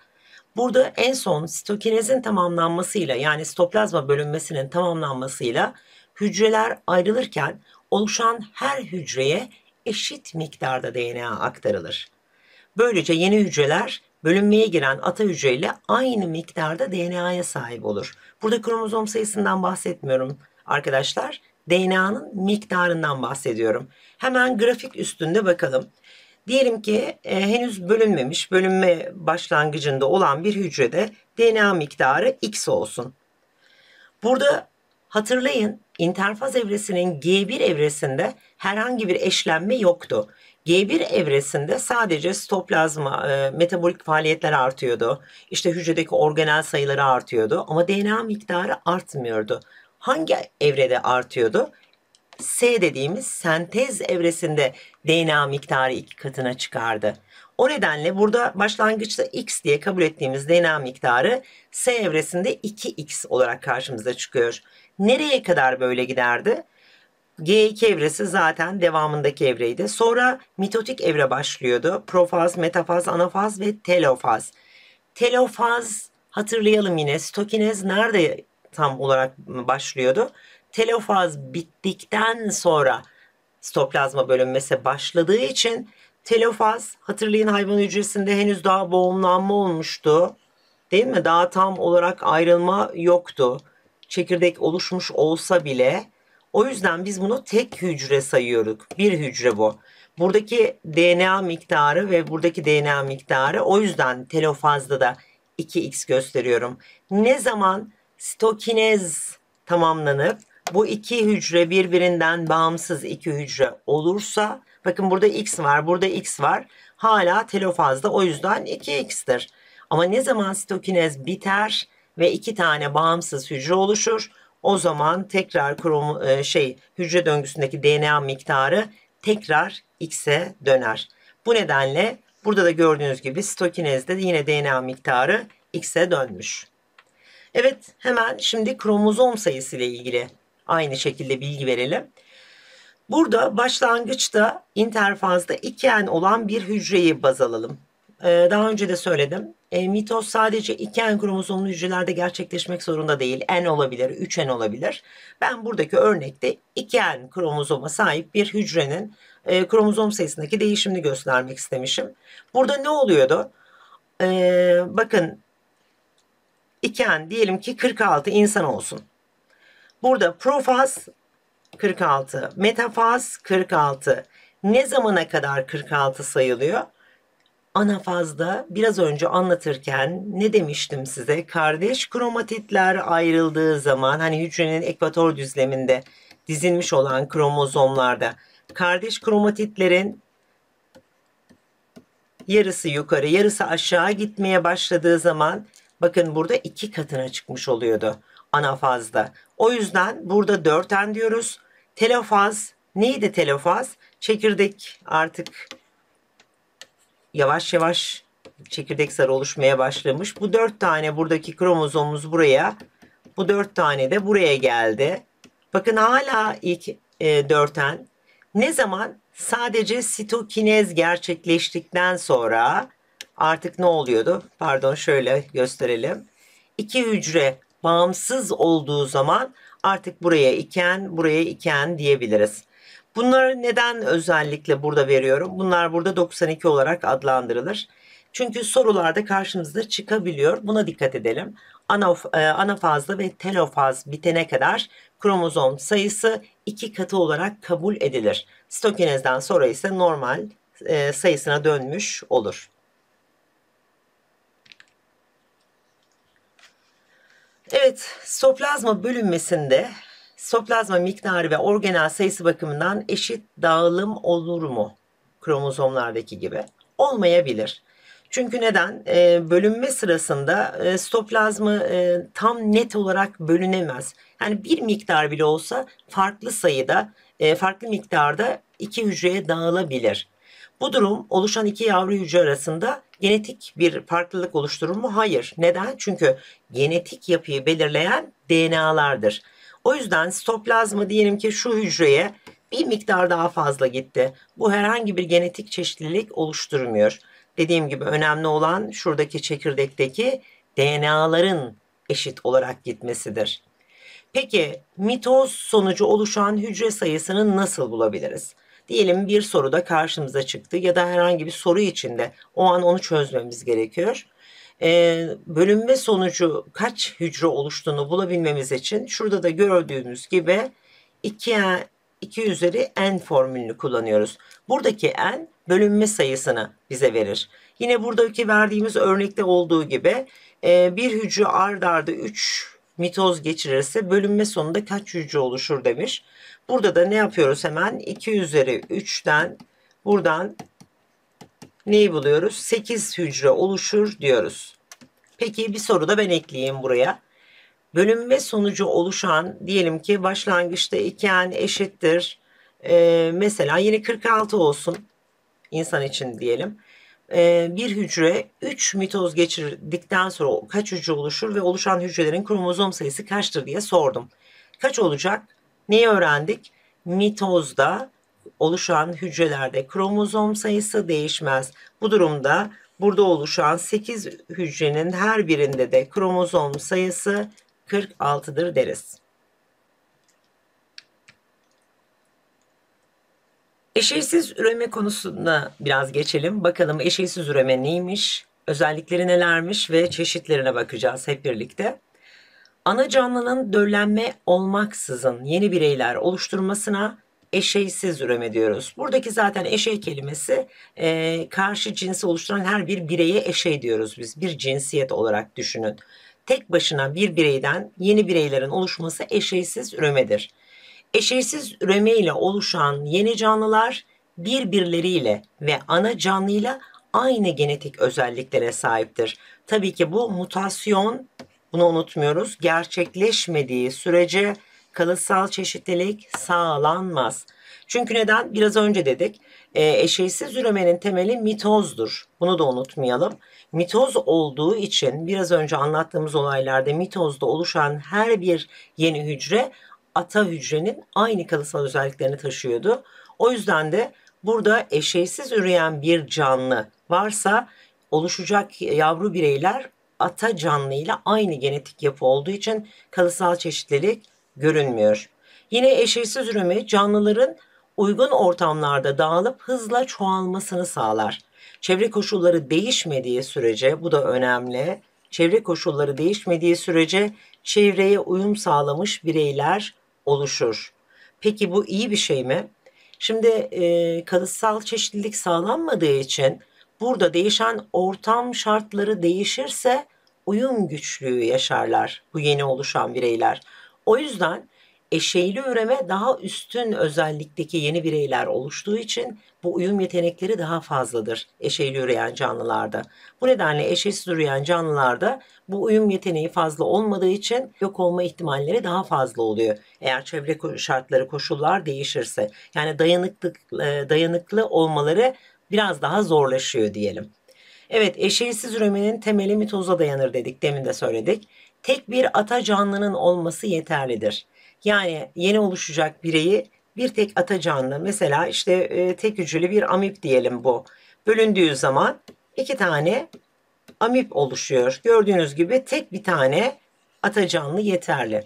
Burada en son sitokinezin tamamlanmasıyla yani stoplazma bölünmesinin tamamlanmasıyla hücreler ayrılırken oluşan her hücreye eşit miktarda DNA aktarılır. Böylece yeni hücreler bölünmeye giren ata hücreyle aynı miktarda DNA'ya sahip olur. Burada kromozom sayısından bahsetmiyorum arkadaşlar. DNA'nın miktarından bahsediyorum. Hemen grafik üstünde bakalım. Diyelim ki e, henüz bölünmemiş, bölünme başlangıcında olan bir hücrede DNA miktarı X olsun. Burada hatırlayın interfaz evresinin G1 evresinde herhangi bir eşlenme yoktu. G1 evresinde sadece stoplazma, e, metabolik faaliyetler artıyordu. İşte hücredeki organel sayıları artıyordu ama DNA miktarı artmıyordu. Hangi evrede artıyordu? S dediğimiz sentez evresinde DNA miktarı iki katına çıkardı. O nedenle burada başlangıçta X diye kabul ettiğimiz DNA miktarı S evresinde 2X olarak karşımıza çıkıyor. Nereye kadar böyle giderdi? G2 evresi zaten devamındaki evreydi. Sonra mitotik evre başlıyordu. Profaz, metafaz, anafaz ve telofaz. Telofaz hatırlayalım yine. Stokinez nerede tam olarak başlıyordu? Telofaz bittikten sonra stoplazma bölünmesi başladığı için telofaz hatırlayın hayvan hücresinde henüz daha boğumlanma olmuştu. Değil mi? Daha tam olarak ayrılma yoktu. Çekirdek oluşmuş olsa bile o yüzden biz bunu tek hücre sayıyorduk. Bir hücre bu. Buradaki DNA miktarı ve buradaki DNA miktarı o yüzden telofazda da 2x gösteriyorum. Ne zaman stokinez tamamlanıp bu iki hücre birbirinden bağımsız iki hücre olursa bakın burada x var burada x var hala telofazda o yüzden 2x'tir. Ama ne zaman stokinez biter ve iki tane bağımsız hücre oluşur o zaman tekrar krom, e, şey hücre döngüsündeki DNA miktarı tekrar X'e döner. Bu nedenle burada da gördüğünüz gibi stokinezde yine DNA miktarı X'e dönmüş. Evet hemen şimdi kromozom sayısı ile ilgili aynı şekilde bilgi verelim. Burada başlangıçta interfazda 2N olan bir hücreyi baz alalım. e, daha önce de söyledim. E, mitoz sadece iki en kromozomlu hücrelerde gerçekleşmek zorunda değil. En olabilir, üç en olabilir. Ben buradaki örnekte iki en kromozoma sahip bir hücrenin e, kromozom sayısındaki değişimini göstermek istemişim. Burada ne oluyordu? E, bakın iki en diyelim ki 46 insan olsun. Burada profaz 46, metafaz 46. Ne zamana kadar 46 sayılıyor? Anafazda biraz önce anlatırken ne demiştim size? Kardeş kromatitler ayrıldığı zaman hani hücrenin ekvator düzleminde dizilmiş olan kromozomlarda kardeş kromatitlerin yarısı yukarı yarısı aşağı gitmeye başladığı zaman bakın burada iki katına çıkmış oluyordu anafazda. O yüzden burada dörten diyoruz. Telofaz neydi telofaz? Çekirdek artık yavaş yavaş çekirdek sarı oluşmaya başlamış. Bu dört tane buradaki kromozomumuz buraya. Bu dört tane de buraya geldi. Bakın hala ilk e, dörten. Ne zaman? Sadece sitokinez gerçekleştikten sonra artık ne oluyordu? Pardon şöyle gösterelim. İki hücre bağımsız olduğu zaman artık buraya iken, buraya iken diyebiliriz. Bunları neden özellikle burada veriyorum? Bunlar burada 92 olarak adlandırılır. Çünkü sorularda karşımıza çıkabiliyor. Buna dikkat edelim. Anaf, e, anafazda ve telofaz bitene kadar kromozom sayısı iki katı olarak kabul edilir. Stokinezden sonra ise normal e, sayısına dönmüş olur. Evet, stoplazma bölünmesinde stoplazma miktarı ve organel sayısı bakımından eşit dağılım olur mu? Kromozomlardaki gibi. Olmayabilir. Çünkü neden? E, bölünme sırasında e, stoplazma e, tam net olarak bölünemez. Yani bir miktar bile olsa farklı sayıda, e, farklı miktarda iki hücreye dağılabilir. Bu durum oluşan iki yavru hücre arasında genetik bir farklılık oluşturur mu? Hayır. Neden? Çünkü genetik yapıyı belirleyen DNA'lardır. O yüzden stoplazma diyelim ki şu hücreye bir miktar daha fazla gitti. Bu herhangi bir genetik çeşitlilik oluşturmuyor. Dediğim gibi önemli olan şuradaki çekirdekteki DNA'ların eşit olarak gitmesidir. Peki mitoz sonucu oluşan hücre sayısını nasıl bulabiliriz? Diyelim bir soruda karşımıza çıktı ya da herhangi bir soru içinde o an onu çözmemiz gerekiyor. Ee, bölünme sonucu kaç hücre oluştuğunu bulabilmemiz için şurada da gördüğümüz gibi 2, 2 üzeri n formülünü kullanıyoruz. Buradaki n bölünme sayısını bize verir. Yine buradaki verdiğimiz örnekte olduğu gibi e, bir hücre ard arda 3 mitoz geçirirse bölünme sonunda kaç hücre oluşur demiş. Burada da ne yapıyoruz hemen? 2 üzeri 3'ten buradan neyi buluyoruz? 8 hücre oluşur diyoruz. Peki bir soru da ben ekleyeyim buraya. Bölünme sonucu oluşan diyelim ki başlangıçta 2n eşittir. Ee, mesela yine 46 olsun insan için diyelim. Ee, bir hücre 3 mitoz geçirdikten sonra kaç hücre oluşur ve oluşan hücrelerin kromozom sayısı kaçtır diye sordum. Kaç olacak? Neyi öğrendik? Mitozda oluşan hücrelerde kromozom sayısı değişmez. Bu durumda burada oluşan 8 hücrenin her birinde de kromozom sayısı 46'dır deriz. Eşeysiz üreme konusuna biraz geçelim. Bakalım eşeysiz üreme neymiş, özellikleri nelermiş ve çeşitlerine bakacağız hep birlikte. Ana canlının döllenme olmaksızın yeni bireyler oluşturmasına eşeysiz üreme diyoruz. Buradaki zaten eşey kelimesi e, karşı cinsi oluşturan her bir bireye eşey diyoruz biz. Bir cinsiyet olarak düşünün. Tek başına bir bireyden yeni bireylerin oluşması eşeysiz üremedir. Eşeysiz üreme ile oluşan yeni canlılar birbirleriyle ve ana canlıyla aynı genetik özelliklere sahiptir. Tabii ki bu mutasyon bunu unutmuyoruz. Gerçekleşmediği sürece kalıtsal çeşitlilik sağlanmaz. Çünkü neden? Biraz önce dedik. E, eşeysiz üremenin temeli mitozdur. Bunu da unutmayalım. Mitoz olduğu için biraz önce anlattığımız olaylarda mitozda oluşan her bir yeni hücre ata hücrenin aynı kalıtsal özelliklerini taşıyordu. O yüzden de burada eşeysiz üreyen bir canlı varsa oluşacak yavru bireyler ata canlı ile aynı genetik yapı olduğu için kalıtsal çeşitlilik görünmüyor. Yine eşeğsiz üreme canlıların uygun ortamlarda dağılıp hızla çoğalmasını sağlar. Çevre koşulları değişmediği sürece bu da önemli. Çevre koşulları değişmediği sürece çevreye uyum sağlamış bireyler oluşur. Peki bu iyi bir şey mi? Şimdi e, kalıtsal çeşitlilik sağlanmadığı için burada değişen ortam şartları değişirse uyum güçlüğü yaşarlar bu yeni oluşan bireyler. O yüzden eşeğli üreme daha üstün özellikteki yeni bireyler oluştuğu için bu uyum yetenekleri daha fazladır eşeğli üreyen canlılarda. Bu nedenle eşeğsiz üreyen canlılarda bu uyum yeteneği fazla olmadığı için yok olma ihtimalleri daha fazla oluyor. Eğer çevre şartları, koşullar değişirse. Yani dayanıklı, e, dayanıklı olmaları biraz daha zorlaşıyor diyelim. Evet eşeğsiz üremenin temeli mitoza dayanır dedik demin de söyledik. Tek bir ata canlının olması yeterlidir. Yani yeni oluşacak bireyi bir tek ata canlı mesela işte e, tek hücreli bir amip diyelim bu. Bölündüğü zaman iki tane amip oluşuyor. Gördüğünüz gibi tek bir tane ata canlı yeterli.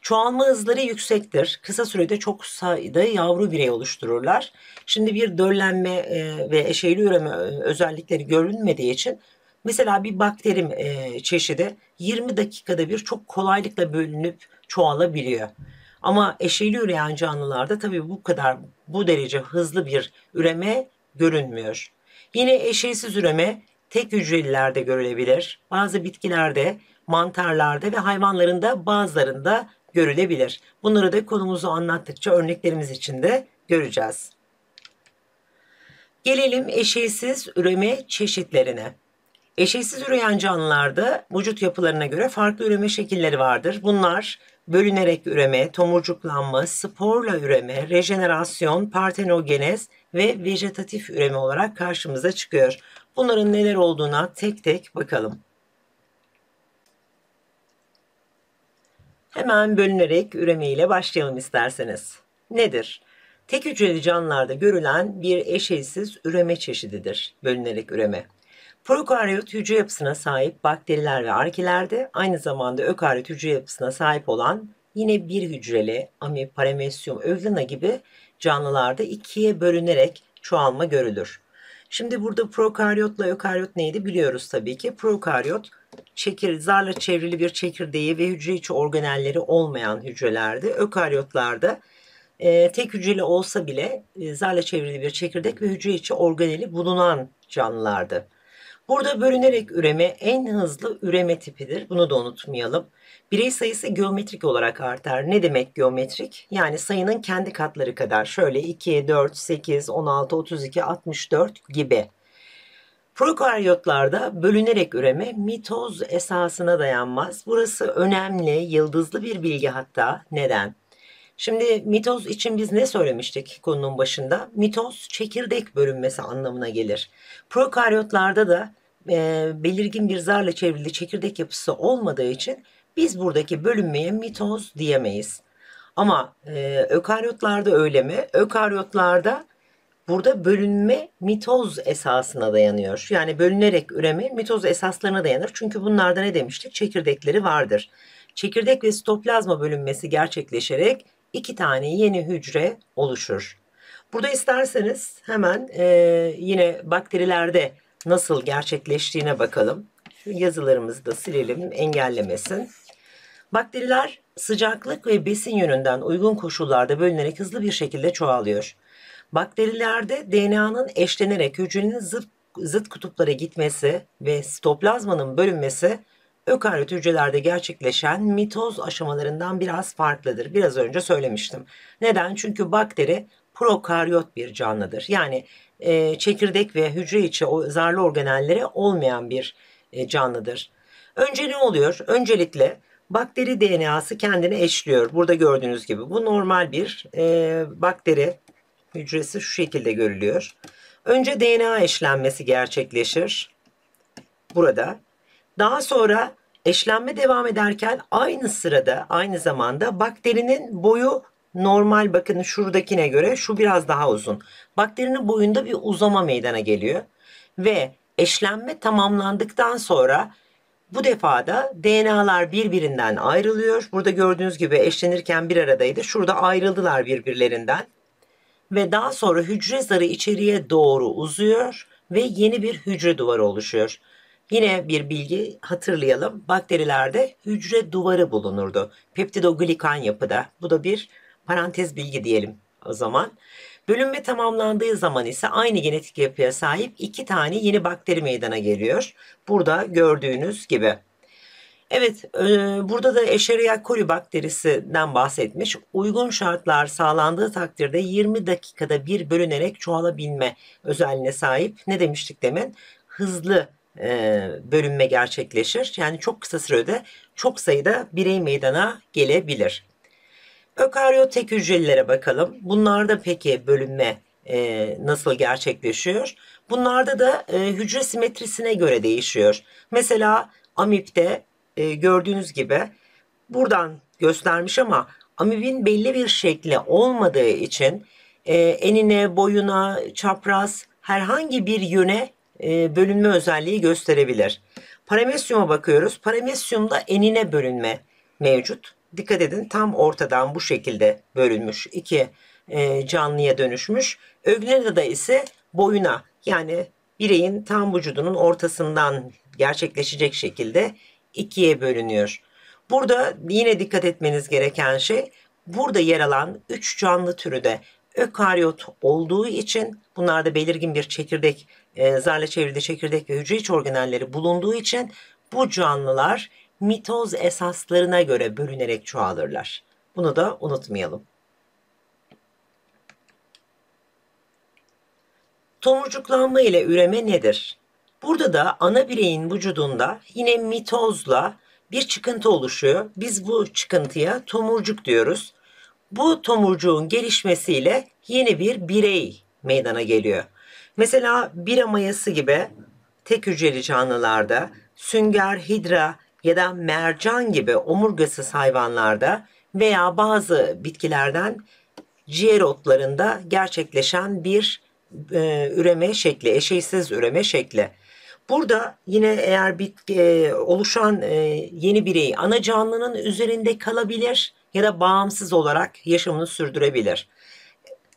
Çoğalma hızları yüksektir. Kısa sürede çok sayıda yavru birey oluştururlar. Şimdi bir döllenme e, ve eşeyli üreme e, özellikleri görünmediği için mesela bir bakterim e, çeşidi 20 dakikada bir çok kolaylıkla bölünüp çoğalabiliyor. Ama eşeyli üreyen canlılarda tabii bu kadar bu derece hızlı bir üreme görünmüyor. Yine eşeysiz üreme tek hücrelilerde görülebilir. Bazı bitkilerde, mantarlarda ve hayvanların bazılarında görülebilir. Bunları da konumuzu anlattıkça örneklerimiz içinde göreceğiz. Gelelim eşeysiz üreme çeşitlerine. Eşeysiz üreyen canlılarda vücut yapılarına göre farklı üreme şekilleri vardır. Bunlar bölünerek üreme, tomurcuklanma, sporla üreme, rejenerasyon, partenogenez ve vejetatif üreme olarak karşımıza çıkıyor. Bunların neler olduğuna tek tek bakalım. Hemen bölünerek üreme ile başlayalım isterseniz. Nedir? Tek hücreli canlılarda görülen bir eşeysiz üreme çeşididir bölünerek üreme. Prokaryot hücre yapısına sahip bakteriler ve arkilerde aynı zamanda ökaryot hücre yapısına sahip olan yine bir hücreli amip, paramesyum, övlina gibi canlılarda ikiye bölünerek çoğalma görülür. Şimdi burada prokaryotla ökaryot neydi biliyoruz tabii ki. Prokaryot çekir, zarla çevrili bir çekirdeği ve hücre içi organelleri olmayan hücrelerdi. Ökaryotlarda e, tek hücreli olsa bile e, zarla çevrili bir çekirdek ve hücre içi organeli bulunan canlılardı. Burada bölünerek üreme en hızlı üreme tipidir. Bunu da unutmayalım. Birey sayısı geometrik olarak artar. Ne demek geometrik? Yani sayının kendi katları kadar. Şöyle 2, 4, 8, 16, 32, 64 gibi. Prokaryotlarda bölünerek üreme mitoz esasına dayanmaz. Burası önemli, yıldızlı bir bilgi hatta. Neden? Şimdi mitoz için biz ne söylemiştik konunun başında? Mitoz çekirdek bölünmesi anlamına gelir. Prokaryotlarda da e, belirgin bir zarla çevrili çekirdek yapısı olmadığı için biz buradaki bölünmeye mitoz diyemeyiz. Ama e, ökaryotlarda öyle mi? Ökaryotlarda burada bölünme mitoz esasına dayanıyor. Yani bölünerek üreme mitoz esaslarına dayanır. Çünkü bunlarda ne demiştik? Çekirdekleri vardır. Çekirdek ve sitoplazma bölünmesi gerçekleşerek iki tane yeni hücre oluşur. Burada isterseniz hemen e, yine bakterilerde nasıl gerçekleştiğine bakalım. Şu yazılarımızı da silelim engellemesin. Bakteriler sıcaklık ve besin yönünden uygun koşullarda bölünerek hızlı bir şekilde çoğalıyor. Bakterilerde DNA'nın eşlenerek hücrenin zıt, zıt kutuplara gitmesi ve sitoplazmanın bölünmesi ökaryot hücrelerde gerçekleşen mitoz aşamalarından biraz farklıdır. Biraz önce söylemiştim. Neden? Çünkü bakteri prokaryot bir canlıdır. Yani e, çekirdek ve hücre içi o zarlı organelleri olmayan bir e, canlıdır. Önce ne oluyor? Öncelikle bakteri DNA'sı kendini eşliyor. Burada gördüğünüz gibi bu normal bir e, bakteri hücresi şu şekilde görülüyor. Önce DNA eşlenmesi gerçekleşir. Burada. Daha sonra eşlenme devam ederken aynı sırada aynı zamanda bakterinin boyu normal bakın şuradakine göre şu biraz daha uzun. Bakterinin boyunda bir uzama meydana geliyor. Ve Eşlenme tamamlandıktan sonra bu defa da DNA'lar birbirinden ayrılıyor. Burada gördüğünüz gibi eşlenirken bir aradaydı. Şurada ayrıldılar birbirlerinden. Ve daha sonra hücre zarı içeriye doğru uzuyor ve yeni bir hücre duvarı oluşuyor. Yine bir bilgi hatırlayalım. Bakterilerde hücre duvarı bulunurdu. Peptidoglikan yapıda. Bu da bir parantez bilgi diyelim o zaman. Bölünme tamamlandığı zaman ise aynı genetik yapıya sahip iki tane yeni bakteri meydana geliyor. Burada gördüğünüz gibi. Evet, e, burada da Escherichia coli bakterisinden bahsetmiş. Uygun şartlar sağlandığı takdirde 20 dakikada bir bölünerek çoğalabilme özelliğine sahip. Ne demiştik demin? Hızlı e, bölünme gerçekleşir. Yani çok kısa sürede çok sayıda birey meydana gelebilir. Ökaryot tek hücrelilere bakalım. Bunlarda peki bölünme e, nasıl gerçekleşiyor? Bunlarda da hücre simetrisine göre değişiyor. Mesela amipte e, gördüğünüz gibi buradan göstermiş ama amibin belli bir şekli olmadığı için e, enine, boyuna, çapraz herhangi bir yöne e, bölünme özelliği gösterebilir. Paramesyuma bakıyoruz. Paramesyumda enine bölünme mevcut. Dikkat edin tam ortadan bu şekilde bölünmüş iki e, canlıya dönüşmüş. Öglena'da ise boyuna yani bireyin tam vücudunun ortasından gerçekleşecek şekilde ikiye bölünüyor. Burada yine dikkat etmeniz gereken şey burada yer alan üç canlı türü de ökaryot olduğu için bunlarda belirgin bir çekirdek, e, zarla çevrili çekirdek ve hücre iç organelleri bulunduğu için bu canlılar mitoz esaslarına göre bölünerek çoğalırlar. Bunu da unutmayalım. Tomurcuklanma ile üreme nedir? Burada da ana bireyin vücudunda yine mitozla bir çıkıntı oluşuyor. Biz bu çıkıntıya tomurcuk diyoruz. Bu tomurcuğun gelişmesiyle yeni bir birey meydana geliyor. Mesela bira mayası gibi tek hücreli canlılarda sünger, hidra ya da mercan gibi omurgasız hayvanlarda veya bazı bitkilerden ciğer otlarında gerçekleşen bir e, üreme şekli, eşeysiz üreme şekli. Burada yine eğer bitki e, oluşan e, yeni birey ana canlının üzerinde kalabilir ya da bağımsız olarak yaşamını sürdürebilir.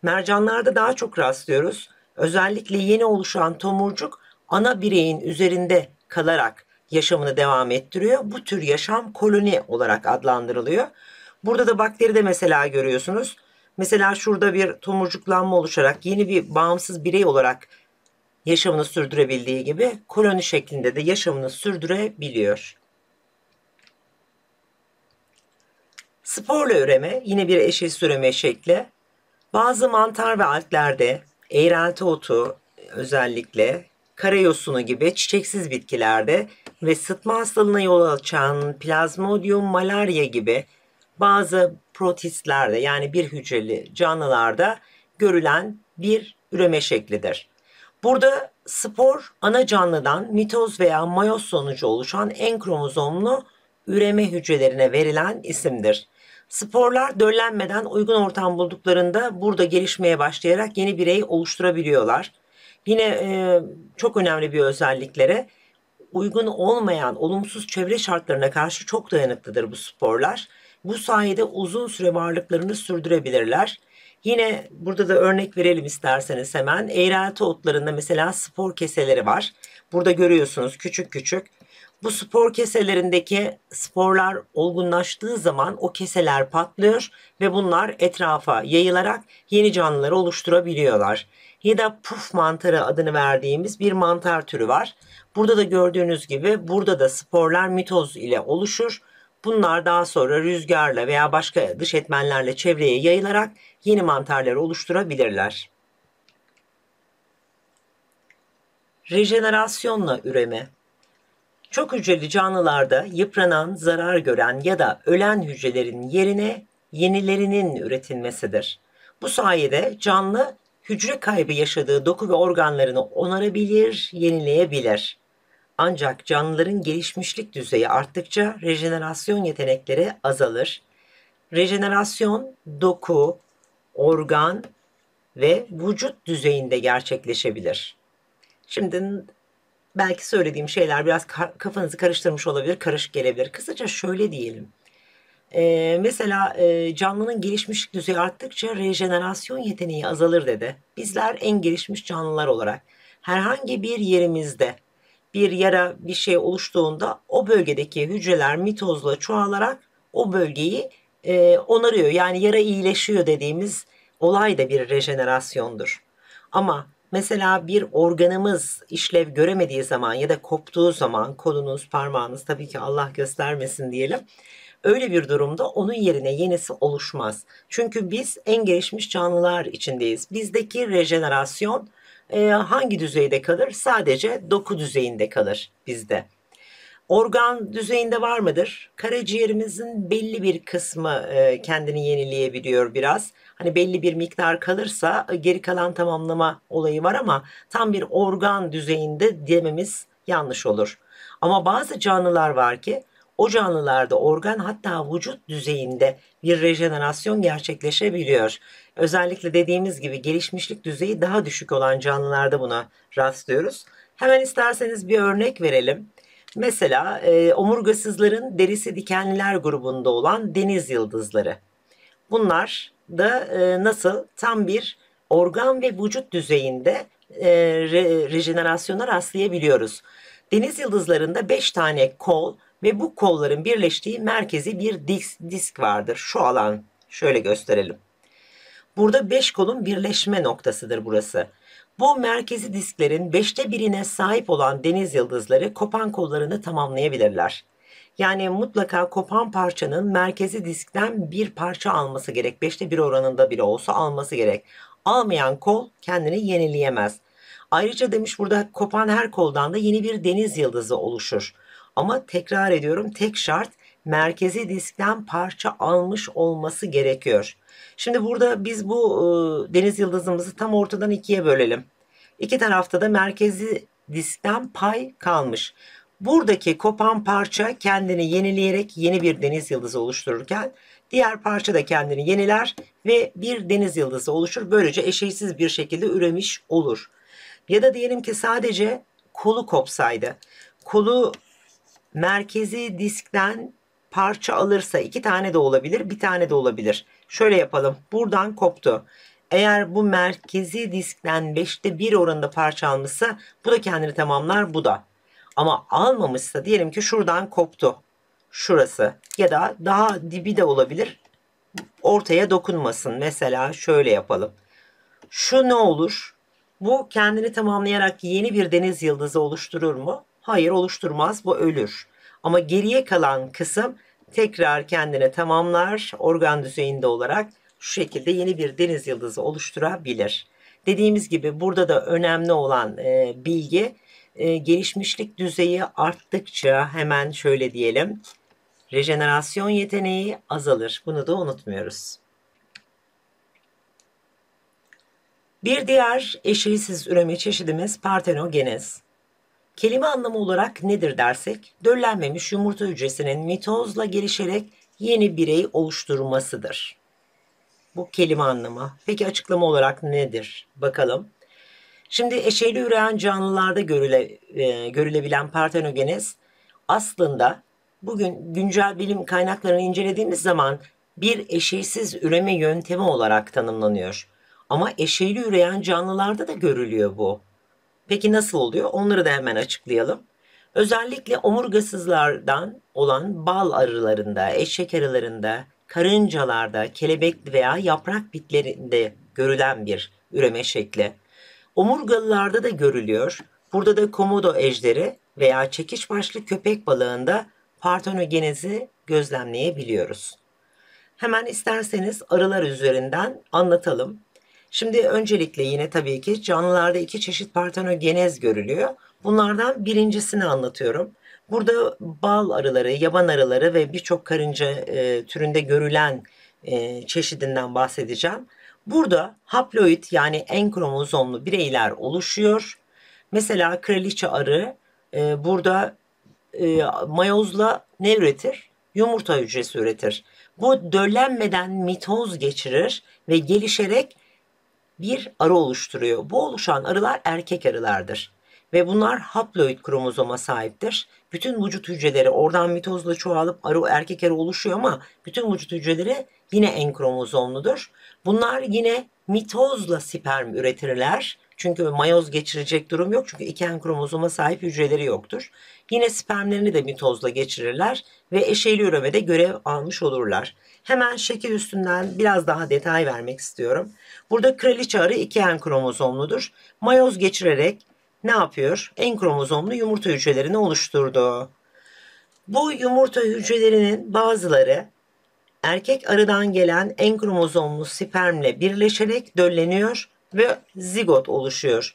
Mercanlarda daha çok rastlıyoruz. Özellikle yeni oluşan tomurcuk ana bireyin üzerinde kalarak yaşamını devam ettiriyor. Bu tür yaşam koloni olarak adlandırılıyor. Burada da bakteride mesela görüyorsunuz. Mesela şurada bir tomurcuklanma oluşarak yeni bir bağımsız birey olarak yaşamını sürdürebildiği gibi koloni şeklinde de yaşamını sürdürebiliyor. Sporla üreme yine bir eşit üreme şekli. Bazı mantar ve altlerde eğrelti otu özellikle karayosunu gibi çiçeksiz bitkilerde ve sıtma hastalığına yol açan plazmodium malaria gibi bazı protistlerde yani bir hücreli canlılarda görülen bir üreme şeklidir. Burada spor ana canlıdan mitoz veya mayoz sonucu oluşan en kromozomlu üreme hücrelerine verilen isimdir. Sporlar döllenmeden uygun ortam bulduklarında burada gelişmeye başlayarak yeni birey oluşturabiliyorlar. Yine e, çok önemli bir özellikleri uygun olmayan olumsuz çevre şartlarına karşı çok dayanıklıdır bu sporlar. Bu sayede uzun süre varlıklarını sürdürebilirler. Yine burada da örnek verelim isterseniz hemen. Eğrelti otlarında mesela spor keseleri var. Burada görüyorsunuz küçük küçük. Bu spor keselerindeki sporlar olgunlaştığı zaman o keseler patlıyor ve bunlar etrafa yayılarak yeni canlıları oluşturabiliyorlar. Ya da puf mantarı adını verdiğimiz bir mantar türü var. Burada da gördüğünüz gibi burada da sporlar mitoz ile oluşur. Bunlar daha sonra rüzgarla veya başka dış etmenlerle çevreye yayılarak yeni mantarları oluşturabilirler. Rejenerasyonla üreme çok hücreli canlılarda yıpranan, zarar gören ya da ölen hücrelerin yerine yenilerinin üretilmesidir. Bu sayede canlı hücre kaybı yaşadığı doku ve organlarını onarabilir, yenileyebilir. Ancak canlıların gelişmişlik düzeyi arttıkça rejenerasyon yetenekleri azalır. Rejenerasyon doku, organ ve vücut düzeyinde gerçekleşebilir. Şimdi belki söylediğim şeyler biraz kafanızı karıştırmış olabilir, karışık gelebilir. Kısaca şöyle diyelim. Ee, mesela e, canlının gelişmişlik düzeyi arttıkça rejenerasyon yeteneği azalır dedi. Bizler en gelişmiş canlılar olarak herhangi bir yerimizde bir yara bir şey oluştuğunda o bölgedeki hücreler mitozla çoğalarak o bölgeyi e, onarıyor. Yani yara iyileşiyor dediğimiz olay da bir rejenerasyondur. Ama mesela bir organımız işlev göremediği zaman ya da koptuğu zaman kolunuz, parmağınız tabii ki Allah göstermesin diyelim. Öyle bir durumda onun yerine yenisi oluşmaz. Çünkü biz en gelişmiş canlılar içindeyiz. Bizdeki rejenerasyon e, hangi düzeyde kalır? Sadece doku düzeyinde kalır bizde. Organ düzeyinde var mıdır? Karaciğerimizin belli bir kısmı e, kendini yenileyebiliyor biraz. Hani belli bir miktar kalırsa e, geri kalan tamamlama olayı var ama tam bir organ düzeyinde dememiz yanlış olur. Ama bazı canlılar var ki o canlılarda organ hatta vücut düzeyinde bir rejenerasyon gerçekleşebiliyor. Özellikle dediğimiz gibi gelişmişlik düzeyi daha düşük olan canlılarda buna rastlıyoruz. Hemen isterseniz bir örnek verelim. Mesela e, omurgasızların derisi dikenliler grubunda olan deniz yıldızları. Bunlar da e, nasıl tam bir organ ve vücut düzeyinde e, re, rejenerasyona rastlayabiliyoruz. Deniz yıldızlarında 5 tane kol ve bu kolların birleştiği merkezi bir disk, disk vardır. Şu alan şöyle gösterelim. Burada 5 kolun birleşme noktasıdır burası. Bu merkezi disklerin beşte birine sahip olan deniz yıldızları kopan kollarını tamamlayabilirler. Yani mutlaka kopan parçanın merkezi diskten bir parça alması gerek. Beşte bir oranında bile olsa alması gerek. Almayan kol kendini yenileyemez. Ayrıca demiş burada kopan her koldan da yeni bir deniz yıldızı oluşur. Ama tekrar ediyorum tek şart merkezi diskten parça almış olması gerekiyor. Şimdi burada biz bu e, deniz yıldızımızı tam ortadan ikiye bölelim. İki tarafta da merkezi diskten pay kalmış. Buradaki kopan parça kendini yenileyerek yeni bir deniz yıldızı oluştururken diğer parça da kendini yeniler ve bir deniz yıldızı oluşur. Böylece eşeğsiz bir şekilde üremiş olur. Ya da diyelim ki sadece kolu kopsaydı. Kolu merkezi diskten parça alırsa iki tane de olabilir, bir tane de olabilir. Şöyle yapalım. Buradan koptu. Eğer bu merkezi diskten 5'te 1 oranında parça almışsa bu da kendini tamamlar bu da. Ama almamışsa diyelim ki şuradan koptu. Şurası ya da daha dibi de olabilir. Ortaya dokunmasın. Mesela şöyle yapalım. Şu ne olur? Bu kendini tamamlayarak yeni bir deniz yıldızı oluşturur mu? Hayır oluşturmaz. Bu ölür. Ama geriye kalan kısım tekrar kendini tamamlar organ düzeyinde olarak şu şekilde yeni bir deniz yıldızı oluşturabilir. Dediğimiz gibi burada da önemli olan e, bilgi e, gelişmişlik düzeyi arttıkça hemen şöyle diyelim rejenerasyon yeteneği azalır. Bunu da unutmuyoruz. Bir diğer eşeğsiz üreme çeşidimiz partenogenez. Kelime anlamı olarak nedir dersek, döllenmemiş yumurta hücresinin mitozla gelişerek yeni birey oluşturmasıdır. Bu kelime anlamı. Peki açıklama olarak nedir? Bakalım. Şimdi eşeyli üreyen canlılarda görüle, e, görülebilen partenogenez aslında bugün güncel bilim kaynaklarını incelediğimiz zaman bir eşeysiz üreme yöntemi olarak tanımlanıyor. Ama eşeyli üreyen canlılarda da görülüyor bu. Peki nasıl oluyor? Onları da hemen açıklayalım. Özellikle omurgasızlardan olan bal arılarında, eşek arılarında, karıncalarda, kelebek veya yaprak bitlerinde görülen bir üreme şekli. Omurgalılarda da görülüyor. Burada da komodo ejderi veya çekiş başlı köpek balığında partenogenezi gözlemleyebiliyoruz. Hemen isterseniz arılar üzerinden anlatalım. Şimdi öncelikle yine tabii ki canlılarda iki çeşit partenogenez görülüyor. Bunlardan birincisini anlatıyorum. Burada bal arıları, yaban arıları ve birçok karınca e, türünde görülen e, çeşidinden bahsedeceğim. Burada haploid yani en kromozomlu bireyler oluşuyor. Mesela kraliçe arı e, burada e, mayozla ne üretir? Yumurta hücresi üretir. Bu döllenmeden mitoz geçirir ve gelişerek bir arı oluşturuyor. Bu oluşan arılar erkek arılardır. ve bunlar haploid kromozoma sahiptir. Bütün vücut hücreleri oradan mitozla çoğalıp arı erkek arı oluşuyor ama bütün vücut hücreleri yine en kromozomludur. Bunlar yine mitozla sperm üretirler. Çünkü mayoz geçirecek durum yok. Çünkü iki en kromozoma sahip hücreleri yoktur. Yine spermlerini de mitozla geçirirler ve eşeyli üremede görev almış olurlar. Hemen şekil üstünden biraz daha detay vermek istiyorum. Burada kraliçe arı iki en kromozomludur. Mayoz geçirerek ne yapıyor? En kromozomlu yumurta hücrelerini oluşturdu. Bu yumurta hücrelerinin bazıları erkek arıdan gelen en kromozomlu spermle birleşerek dölleniyor ve zigot oluşuyor.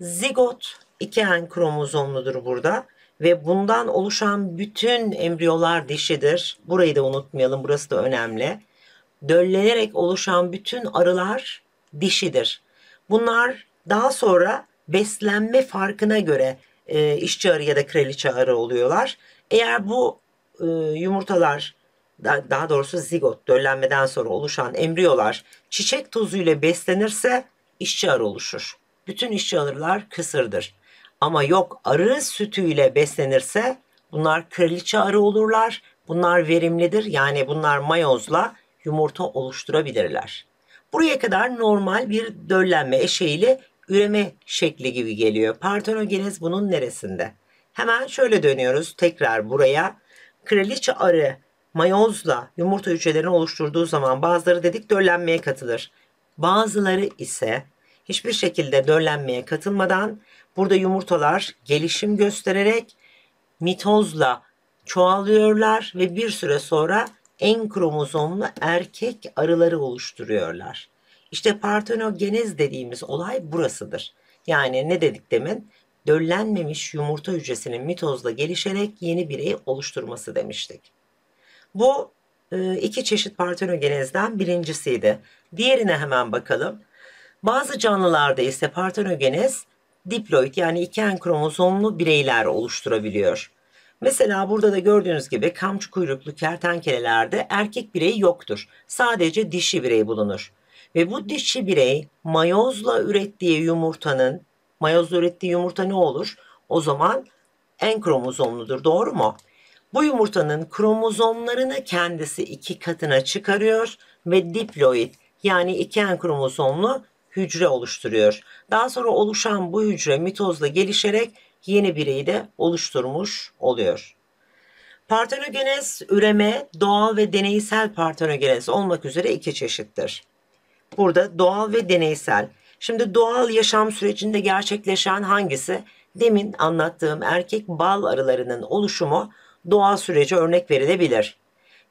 Zigot iki en kromozomludur burada ve bundan oluşan bütün embriyolar dişidir. Burayı da unutmayalım burası da önemli. Döllenerek oluşan bütün arılar dişidir. Bunlar daha sonra beslenme farkına göre e, işçi arı ya da kraliçe arı oluyorlar. Eğer bu e, yumurtalar daha doğrusu zigot döllenmeden sonra oluşan embriyolar çiçek tozuyla beslenirse işçi arı oluşur. Bütün işçi arılar kısırdır. Ama yok arı sütüyle beslenirse bunlar kraliçe arı olurlar. Bunlar verimlidir. Yani bunlar mayozla yumurta oluşturabilirler. Buraya kadar normal bir döllenme eşeğiyle üreme şekli gibi geliyor. Partenogenez bunun neresinde? Hemen şöyle dönüyoruz tekrar buraya. Kraliçe arı mayozla yumurta hücrelerini oluşturduğu zaman bazıları dedik döllenmeye katılır. Bazıları ise hiçbir şekilde döllenmeye katılmadan burada yumurtalar gelişim göstererek mitozla çoğalıyorlar ve bir süre sonra en kromozomlu erkek arıları oluşturuyorlar. İşte partenogenez dediğimiz olay burasıdır. Yani ne dedik demin? Döllenmemiş yumurta hücresinin mitozla gelişerek yeni birey oluşturması demiştik. Bu e, iki çeşit partenogenezden birincisiydi. Diğerine hemen bakalım. Bazı canlılarda ise partenogenez diploid yani iken kromozomlu bireyler oluşturabiliyor. Mesela burada da gördüğünüz gibi kamçı kuyruklu kertenkelelerde erkek birey yoktur. Sadece dişi birey bulunur. Ve bu dişi birey mayozla ürettiği yumurtanın, mayozla ürettiği yumurta ne olur? O zaman en kromozomludur doğru mu? Bu yumurtanın kromozomlarını kendisi iki katına çıkarıyor ve diploid yani iki en kromozomlu hücre oluşturuyor. Daha sonra oluşan bu hücre mitozla gelişerek yeni bireyi de oluşturmuş oluyor. Partenogenez üreme doğal ve deneysel partenogenez olmak üzere iki çeşittir. Burada doğal ve deneysel. Şimdi doğal yaşam sürecinde gerçekleşen hangisi? Demin anlattığım erkek bal arılarının oluşumu doğal sürece örnek verilebilir.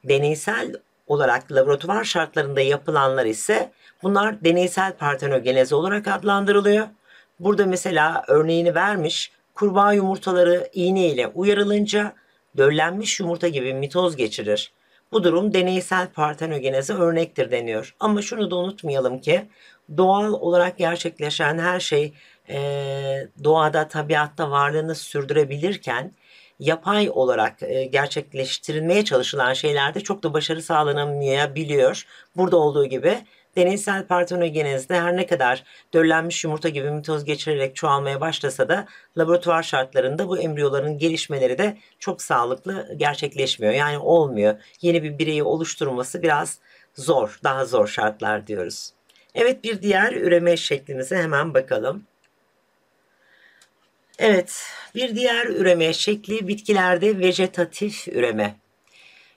Deneysel olarak laboratuvar şartlarında yapılanlar ise bunlar deneysel partenogenezi olarak adlandırılıyor. Burada mesela örneğini vermiş kurbağa yumurtaları iğne ile uyarılınca döllenmiş yumurta gibi mitoz geçirir. Bu durum deneysel partenogeneze örnektir deniyor. Ama şunu da unutmayalım ki doğal olarak gerçekleşen her şey e, doğada, tabiatta varlığını sürdürebilirken yapay olarak e, gerçekleştirilmeye çalışılan şeylerde çok da başarı sağlanamayabiliyor. Burada olduğu gibi deneysel partenogenezde her ne kadar döllenmiş yumurta gibi mitoz geçirerek çoğalmaya başlasa da laboratuvar şartlarında bu embriyoların gelişmeleri de çok sağlıklı gerçekleşmiyor. Yani olmuyor. Yeni bir bireyi oluşturması biraz zor, daha zor şartlar diyoruz. Evet bir diğer üreme şeklimize hemen bakalım. Evet, bir diğer üreme şekli bitkilerde vejetatif üreme.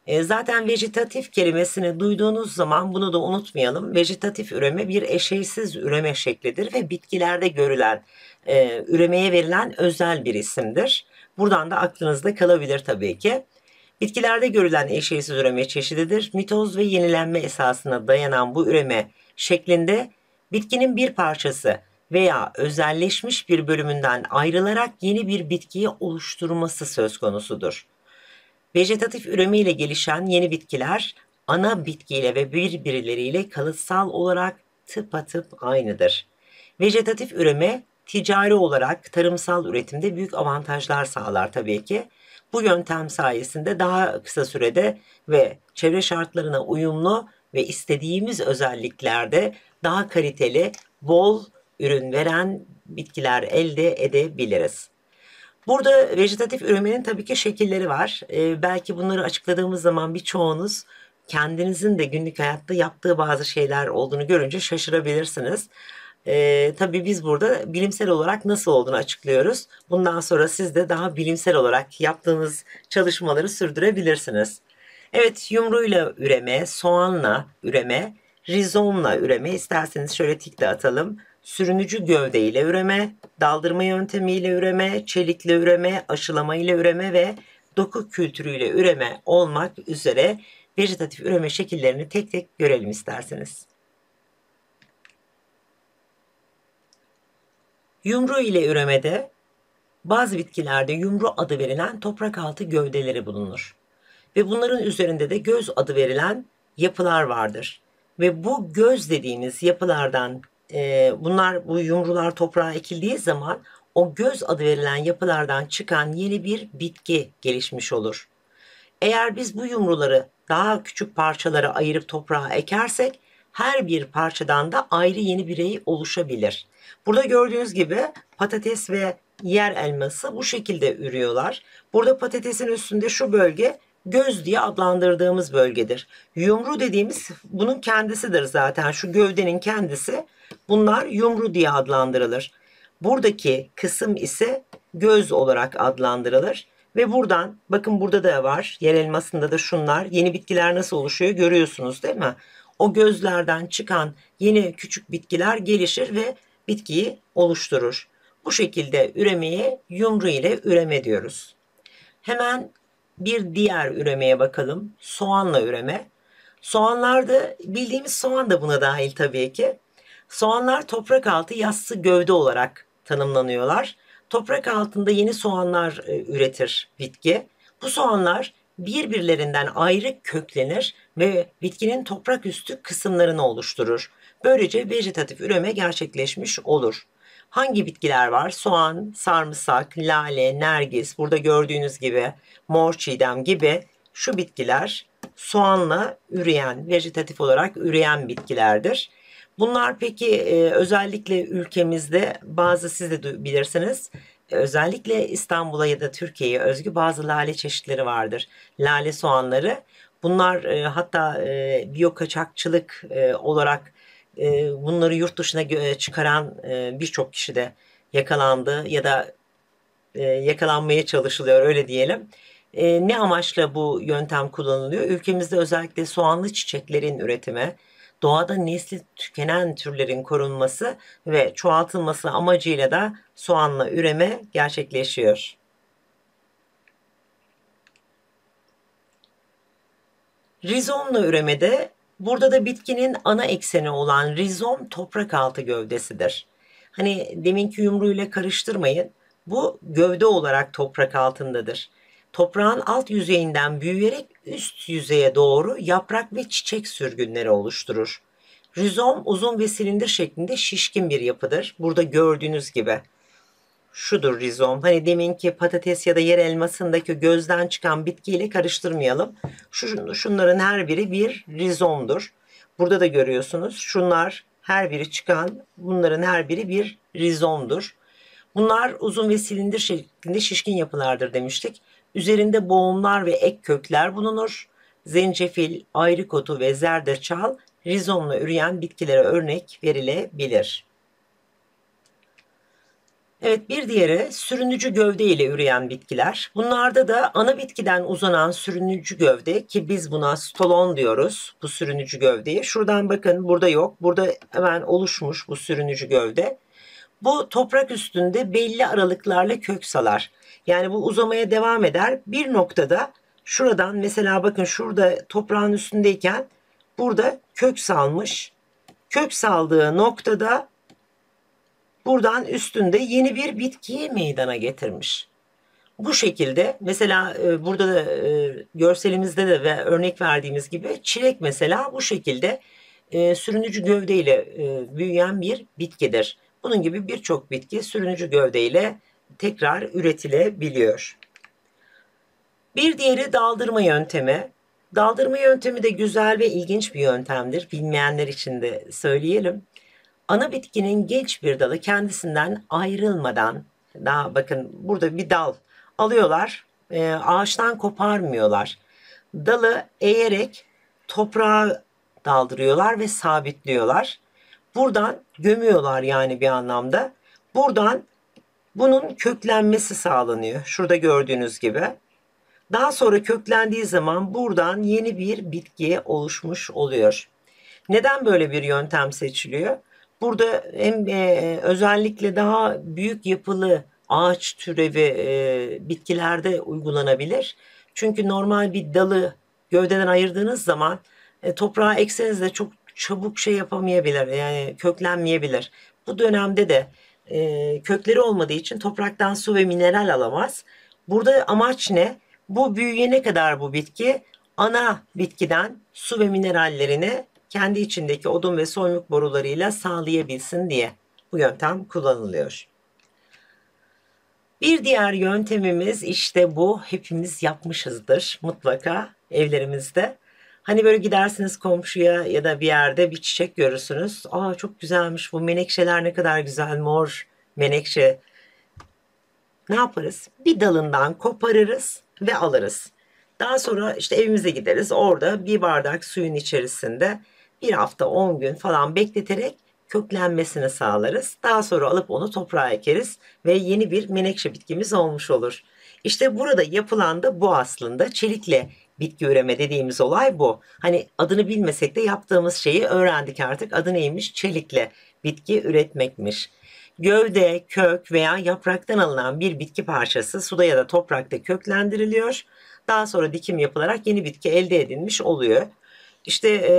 E, zaten vejetatif kelimesini duyduğunuz zaman bunu da unutmayalım. Vejetatif üreme bir eşeysiz üreme şeklidir ve bitkilerde görülen, e, üremeye verilen özel bir isimdir. Buradan da aklınızda kalabilir tabii ki. Bitkilerde görülen eşeysiz üreme çeşididir. Mitoz ve yenilenme esasına dayanan bu üreme şeklinde bitkinin bir parçası veya özelleşmiş bir bölümünden ayrılarak yeni bir bitkiyi oluşturması söz konusudur. Vejetatif üreme gelişen yeni bitkiler ana bitkiyle ve birbirleriyle kalıtsal olarak tıpatıp aynıdır. Vejetatif üreme ticari olarak tarımsal üretimde büyük avantajlar sağlar tabii ki. Bu yöntem sayesinde daha kısa sürede ve çevre şartlarına uyumlu ve istediğimiz özelliklerde daha kaliteli, bol ürün veren bitkiler elde edebiliriz. Burada vejetatif üremenin tabii ki şekilleri var. Ee, belki bunları açıkladığımız zaman birçoğunuz kendinizin de günlük hayatta yaptığı bazı şeyler olduğunu görünce şaşırabilirsiniz. Ee, tabii biz burada bilimsel olarak nasıl olduğunu açıklıyoruz. Bundan sonra siz de daha bilimsel olarak yaptığınız çalışmaları sürdürebilirsiniz. Evet yumruğuyla üreme, soğanla üreme, rizomla üreme isterseniz şöyle tik de atalım. Sürünücü gövde ile üreme, daldırma yöntemiyle üreme, çelikle üreme, aşılama ile üreme ve doku kültürüyle üreme olmak üzere vejetatif üreme şekillerini tek tek görelim isterseniz. Yumru ile üremede bazı bitkilerde yumru adı verilen toprak altı gövdeleri bulunur. Ve bunların üzerinde de göz adı verilen yapılar vardır. Ve bu göz dediğimiz yapılardan e, bunlar bu yumrular toprağa ekildiği zaman o göz adı verilen yapılardan çıkan yeni bir bitki gelişmiş olur. Eğer biz bu yumruları daha küçük parçalara ayırıp toprağa ekersek her bir parçadan da ayrı yeni birey oluşabilir. Burada gördüğünüz gibi patates ve yer elması bu şekilde ürüyorlar. Burada patatesin üstünde şu bölge göz diye adlandırdığımız bölgedir. Yumru dediğimiz bunun kendisidir zaten. Şu gövdenin kendisi bunlar yumru diye adlandırılır. Buradaki kısım ise göz olarak adlandırılır. Ve buradan bakın burada da var yer elmasında da şunlar yeni bitkiler nasıl oluşuyor görüyorsunuz değil mi? O gözlerden çıkan yeni küçük bitkiler gelişir ve bitkiyi oluşturur. Bu şekilde üremeyi yumru ile üreme diyoruz. Hemen bir diğer üremeye bakalım. Soğanla üreme. Soğanlarda bildiğimiz soğan da buna dahil tabii ki. Soğanlar toprak altı yassı gövde olarak tanımlanıyorlar. Toprak altında yeni soğanlar e, üretir bitki. Bu soğanlar birbirlerinden ayrı köklenir ve bitkinin toprak üstü kısımlarını oluşturur. Böylece vejetatif üreme gerçekleşmiş olur. Hangi bitkiler var? Soğan, sarımsak, lale, nergis, burada gördüğünüz gibi mor çiğdem gibi şu bitkiler soğanla üreyen, vejetatif olarak üreyen bitkilerdir. Bunlar peki e, özellikle ülkemizde bazı siz de bilirsiniz. Özellikle İstanbul'a ya da Türkiye'ye özgü bazı lale çeşitleri vardır. Lale soğanları. Bunlar e, hatta e, biyo kaçakçılık e, olarak e, bunları yurt dışına çıkaran e, birçok kişi de yakalandı ya da e, yakalanmaya çalışılıyor öyle diyelim. E, ne amaçla bu yöntem kullanılıyor? Ülkemizde özellikle soğanlı çiçeklerin üretimi, doğada nesli tükenen türlerin korunması ve çoğaltılması amacıyla da soğanla üreme gerçekleşiyor. Rizomla üremede burada da bitkinin ana ekseni olan rizom toprak altı gövdesidir. Hani deminki yumruğuyla karıştırmayın. Bu gövde olarak toprak altındadır. Toprağın alt yüzeyinden büyüyerek üst yüzeye doğru yaprak ve çiçek sürgünleri oluşturur. Rizom uzun ve silindir şeklinde şişkin bir yapıdır. Burada gördüğünüz gibi şudur rizom. Hani deminki patates ya da yer elmasındaki gözden çıkan bitkiyle karıştırmayalım. Şu, şunların her biri bir rizomdur. Burada da görüyorsunuz. Şunlar her biri çıkan bunların her biri bir rizomdur. Bunlar uzun ve silindir şeklinde şişkin yapılardır demiştik. Üzerinde boğumlar ve ek kökler bulunur. Zencefil, ayrık otu ve zerdeçal rizomla üreyen bitkilere örnek verilebilir. Evet bir diğeri sürünücü gövde ile üreyen bitkiler. Bunlarda da ana bitkiden uzanan sürünücü gövde ki biz buna stolon diyoruz bu sürünücü gövdeyi. Şuradan bakın burada yok. Burada hemen oluşmuş bu sürünücü gövde. Bu toprak üstünde belli aralıklarla kök salar. Yani bu uzamaya devam eder. Bir noktada şuradan mesela bakın şurada toprağın üstündeyken burada kök salmış. Kök saldığı noktada buradan üstünde yeni bir bitkiyi meydana getirmiş. Bu şekilde mesela e, burada da e, görselimizde de ve örnek verdiğimiz gibi çilek mesela bu şekilde e, sürünücü gövdeyle büyüyen bir bitkidir. Bunun gibi birçok bitki sürünücü gövdeyle tekrar üretilebiliyor. Bir diğeri daldırma yöntemi. Daldırma yöntemi de güzel ve ilginç bir yöntemdir. Bilmeyenler için de söyleyelim. Ana bitkinin genç bir dalı kendisinden ayrılmadan daha bakın burada bir dal alıyorlar e, ağaçtan koparmıyorlar. Dalı eğerek toprağa daldırıyorlar ve sabitliyorlar. Buradan gömüyorlar yani bir anlamda. Buradan bunun köklenmesi sağlanıyor. Şurada gördüğünüz gibi. Daha sonra köklendiği zaman buradan yeni bir bitki oluşmuş oluyor. Neden böyle bir yöntem seçiliyor? Burada hem e, özellikle daha büyük yapılı ağaç türevi e, bitkilerde uygulanabilir. Çünkü normal bir dalı gövdeden ayırdığınız zaman e, toprağa ekseniz de çok çabuk şey yapamayabilir. Yani köklenmeyebilir. Bu dönemde de e, kökleri olmadığı için topraktan su ve mineral alamaz. Burada amaç ne? Bu büyüyene kadar bu bitki ana bitkiden su ve minerallerini kendi içindeki odun ve soymuk borularıyla sağlayabilsin diye bu yöntem kullanılıyor. Bir diğer yöntemimiz işte bu. Hepimiz yapmışızdır mutlaka evlerimizde. Hani böyle gidersiniz komşuya ya da bir yerde bir çiçek görürsünüz. Aa çok güzelmiş bu menekşeler ne kadar güzel mor menekşe. Ne yaparız? Bir dalından koparırız ve alırız. Daha sonra işte evimize gideriz. Orada bir bardak suyun içerisinde bir hafta 10 gün falan bekleterek köklenmesini sağlarız. Daha sonra alıp onu toprağa ekeriz ve yeni bir menekşe bitkimiz olmuş olur. İşte burada yapılan da bu aslında çelikle bitki üreme dediğimiz olay bu. Hani adını bilmesek de yaptığımız şeyi öğrendik artık. Adı neymiş? Çelikle bitki üretmekmiş. Gövde, kök veya yapraktan alınan bir bitki parçası suda ya da toprakta köklendiriliyor. Daha sonra dikim yapılarak yeni bitki elde edilmiş oluyor. İşte e,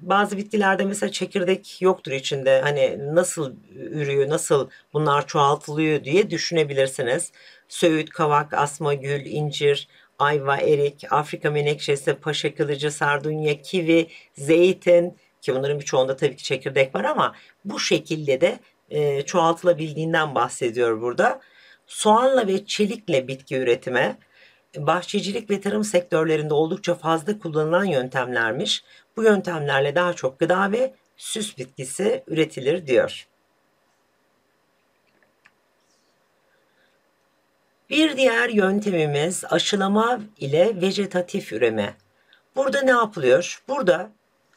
bazı bitkilerde mesela çekirdek yoktur içinde. Hani nasıl ürüyor, nasıl bunlar çoğaltılıyor diye düşünebilirsiniz. Söğüt, kavak, asma, gül, incir, ayva, erik, Afrika menekşesi, paşa kılıcı, sardunya, kivi, zeytin ki bunların birçoğunda tabii ki çekirdek var ama bu şekilde de e, çoğaltılabildiğinden bahsediyor burada. Soğanla ve çelikle bitki üretime, bahçecilik ve tarım sektörlerinde oldukça fazla kullanılan yöntemlermiş. Bu yöntemlerle daha çok gıda ve süs bitkisi üretilir diyor. Bir diğer yöntemimiz aşılama ile vejetatif üreme. Burada ne yapılıyor? Burada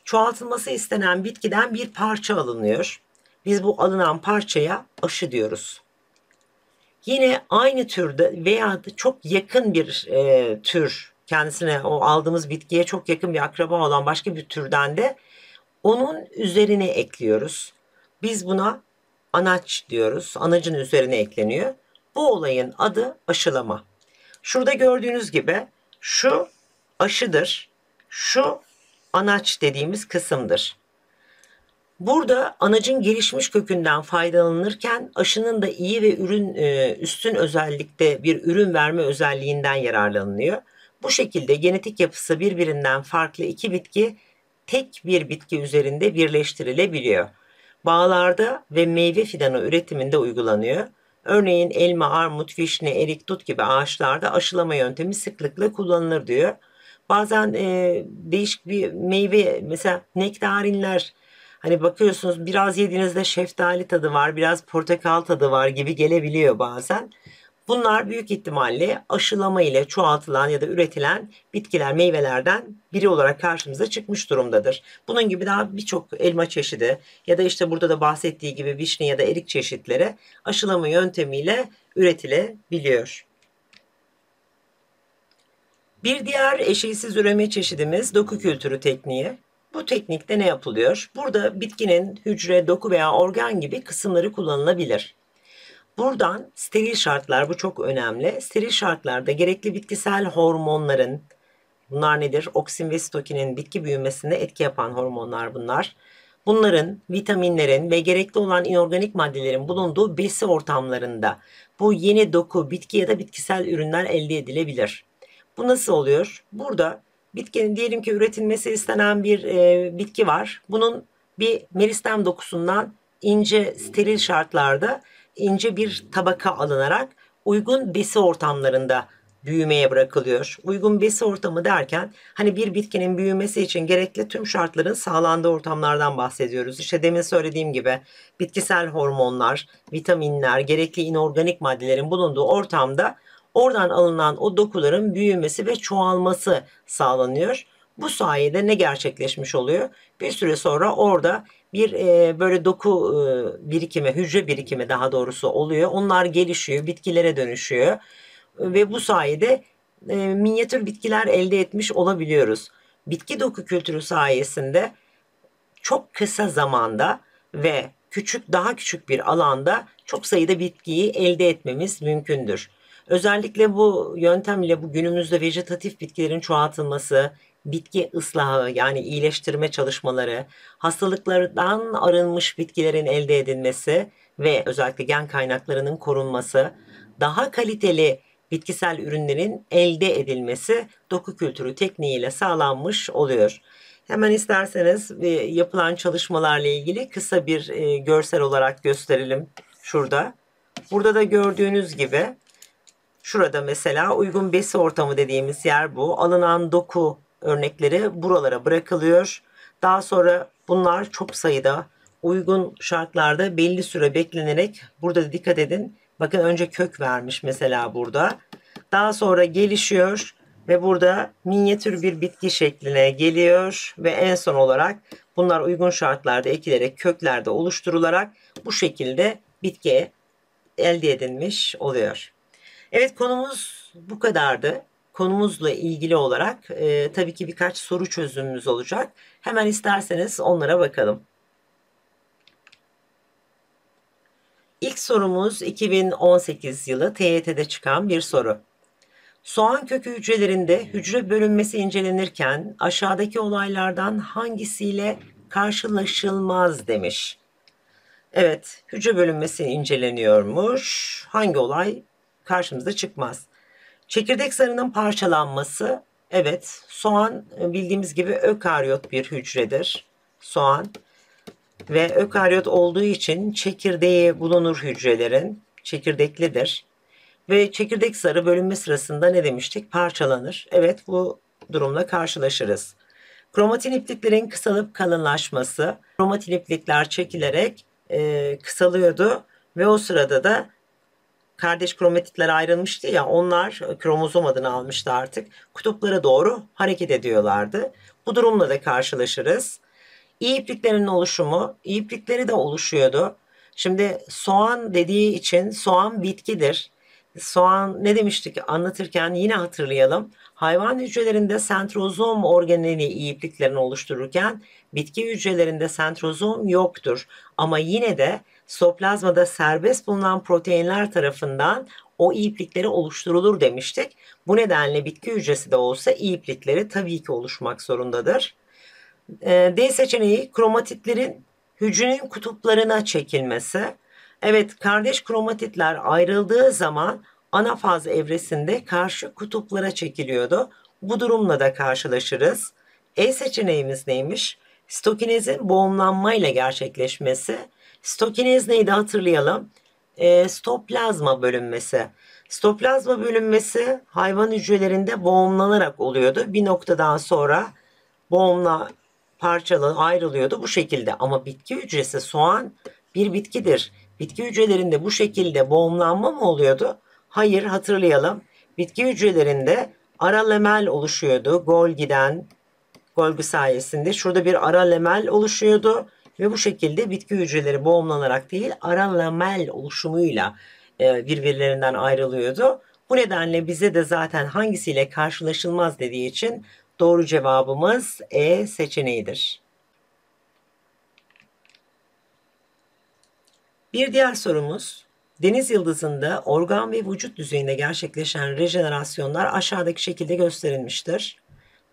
çoğaltılması istenen bitkiden bir parça alınıyor. Biz bu alınan parçaya aşı diyoruz. Yine aynı türde veya çok yakın bir e, tür kendisine o aldığımız bitkiye çok yakın bir akraba olan başka bir türden de onun üzerine ekliyoruz. Biz buna anaç diyoruz. Anacın üzerine ekleniyor. Bu olayın adı aşılama. Şurada gördüğünüz gibi şu aşıdır. Şu anaç dediğimiz kısımdır. Burada anacın gelişmiş kökünden faydalanırken aşının da iyi ve ürün e, üstün özellikte bir ürün verme özelliğinden yararlanılıyor. Bu şekilde genetik yapısı birbirinden farklı iki bitki tek bir bitki üzerinde birleştirilebiliyor. Bağlarda ve meyve fidanı üretiminde uygulanıyor. Örneğin elma, armut, vişne, erik, dut gibi ağaçlarda aşılama yöntemi sıklıkla kullanılır diyor. Bazen e, değişik bir meyve mesela nektarinler Hani bakıyorsunuz biraz yediğinizde şeftali tadı var, biraz portakal tadı var gibi gelebiliyor bazen. Bunlar büyük ihtimalle aşılama ile çoğaltılan ya da üretilen bitkiler, meyvelerden biri olarak karşımıza çıkmış durumdadır. Bunun gibi daha birçok elma çeşidi ya da işte burada da bahsettiği gibi vişne ya da erik çeşitleri aşılama yöntemiyle üretilebiliyor. Bir diğer eşeğsiz üreme çeşidimiz doku kültürü tekniği. Bu teknikte ne yapılıyor? Burada bitkinin hücre, doku veya organ gibi kısımları kullanılabilir. Buradan steril şartlar bu çok önemli. Steril şartlarda gerekli bitkisel hormonların bunlar nedir? Oksin ve sitokinin bitki büyümesinde etki yapan hormonlar bunlar. Bunların, vitaminlerin ve gerekli olan inorganik maddelerin bulunduğu besi ortamlarında bu yeni doku, bitki ya da bitkisel ürünler elde edilebilir. Bu nasıl oluyor? Burada bitkinin diyelim ki üretilmesi istenen bir e, bitki var. Bunun bir meristem dokusundan ince steril şartlarda ince bir tabaka alınarak uygun besi ortamlarında büyümeye bırakılıyor. Uygun besi ortamı derken hani bir bitkinin büyümesi için gerekli tüm şartların sağlandığı ortamlardan bahsediyoruz. İşte demin söylediğim gibi bitkisel hormonlar, vitaminler, gerekli inorganik maddelerin bulunduğu ortamda oradan alınan o dokuların büyümesi ve çoğalması sağlanıyor. Bu sayede ne gerçekleşmiş oluyor? Bir süre sonra orada bir e, böyle doku e, birikimi, hücre birikimi daha doğrusu oluyor. Onlar gelişiyor, bitkilere dönüşüyor ve bu sayede e, minyatür bitkiler elde etmiş olabiliyoruz. Bitki doku kültürü sayesinde çok kısa zamanda ve küçük daha küçük bir alanda çok sayıda bitkiyi elde etmemiz mümkündür. Özellikle bu yöntem ile bu günümüzde vejetatif bitkilerin çoğaltılması, bitki ıslahı yani iyileştirme çalışmaları, hastalıklardan arınmış bitkilerin elde edilmesi ve özellikle gen kaynaklarının korunması, daha kaliteli bitkisel ürünlerin elde edilmesi doku kültürü tekniğiyle sağlanmış oluyor. Hemen isterseniz yapılan çalışmalarla ilgili kısa bir e, görsel olarak gösterelim şurada. Burada da gördüğünüz gibi şurada mesela uygun besi ortamı dediğimiz yer bu. Alınan doku örnekleri buralara bırakılıyor. Daha sonra bunlar çok sayıda uygun şartlarda belli süre beklenerek burada da dikkat edin Bakın önce kök vermiş mesela burada. Daha sonra gelişiyor ve burada minyatür bir bitki şekline geliyor ve en son olarak bunlar uygun şartlarda ekilerek köklerde oluşturularak bu şekilde bitki elde edilmiş oluyor. Evet konumuz bu kadardı. Konumuzla ilgili olarak e, tabii ki birkaç soru çözümümüz olacak. Hemen isterseniz onlara bakalım. İlk sorumuz 2018 yılı TYT'de çıkan bir soru. Soğan kökü hücrelerinde hücre bölünmesi incelenirken aşağıdaki olaylardan hangisiyle karşılaşılmaz demiş. Evet, hücre bölünmesi inceleniyormuş. Hangi olay karşımıza çıkmaz? Çekirdek zarının parçalanması. Evet, soğan bildiğimiz gibi ökaryot bir hücredir. Soğan ve ökaryot olduğu için çekirdeği bulunur hücrelerin. Çekirdeklidir. Ve çekirdek zarı bölünme sırasında ne demiştik? Parçalanır. Evet bu durumla karşılaşırız. Kromatin ipliklerin kısalıp kalınlaşması. Kromatin iplikler çekilerek e, kısalıyordu ve o sırada da kardeş kromatitler ayrılmıştı ya onlar kromozom adını almıştı artık. Kutuplara doğru hareket ediyorlardı. Bu durumla da karşılaşırız. İyi ipliklerin oluşumu, iyi iplikleri de oluşuyordu. Şimdi soğan dediği için soğan bitkidir. Soğan ne demiştik anlatırken yine hatırlayalım. Hayvan hücrelerinde sentrozom organeli iyi ipliklerini oluştururken bitki hücrelerinde sentrozom yoktur. Ama yine de stoplazmada serbest bulunan proteinler tarafından o iplikleri oluşturulur demiştik. Bu nedenle bitki hücresi de olsa iplikleri tabii ki oluşmak zorundadır. Ee, D seçeneği kromatitlerin hücrenin kutuplarına çekilmesi. Evet kardeş kromatitler ayrıldığı zaman ana faz evresinde karşı kutuplara çekiliyordu. Bu durumla da karşılaşırız. E seçeneğimiz neymiş? Stokinezin boğumlanmayla gerçekleşmesi. Stokinez neydi hatırlayalım. E, stoplazma bölünmesi. Stoplazma bölünmesi hayvan hücrelerinde boğumlanarak oluyordu. Bir noktadan sonra boğumla parçalı ayrılıyordu bu şekilde. Ama bitki hücresi soğan bir bitkidir. Bitki hücrelerinde bu şekilde boğumlanma mı oluyordu? Hayır hatırlayalım. Bitki hücrelerinde ara lemel oluşuyordu. Golgi'den Golgi sayesinde şurada bir ara lemel oluşuyordu ve bu şekilde bitki hücreleri boğumlanarak değil ara lemel oluşumuyla e, birbirlerinden ayrılıyordu. Bu nedenle bize de zaten hangisiyle karşılaşılmaz dediği için Doğru cevabımız E seçeneğidir. Bir diğer sorumuz, deniz yıldızında organ ve vücut düzeyinde gerçekleşen rejenerasyonlar aşağıdaki şekilde gösterilmiştir.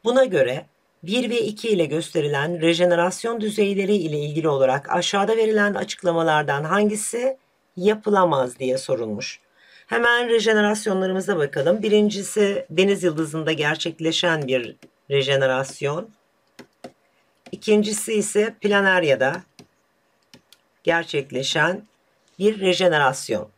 Buna göre 1 ve 2 ile gösterilen rejenerasyon düzeyleri ile ilgili olarak aşağıda verilen açıklamalardan hangisi yapılamaz diye sorulmuş. Hemen rejenerasyonlarımıza bakalım. Birincisi deniz yıldızında gerçekleşen bir rejenerasyon. İkincisi ise planaryada gerçekleşen bir rejenerasyon.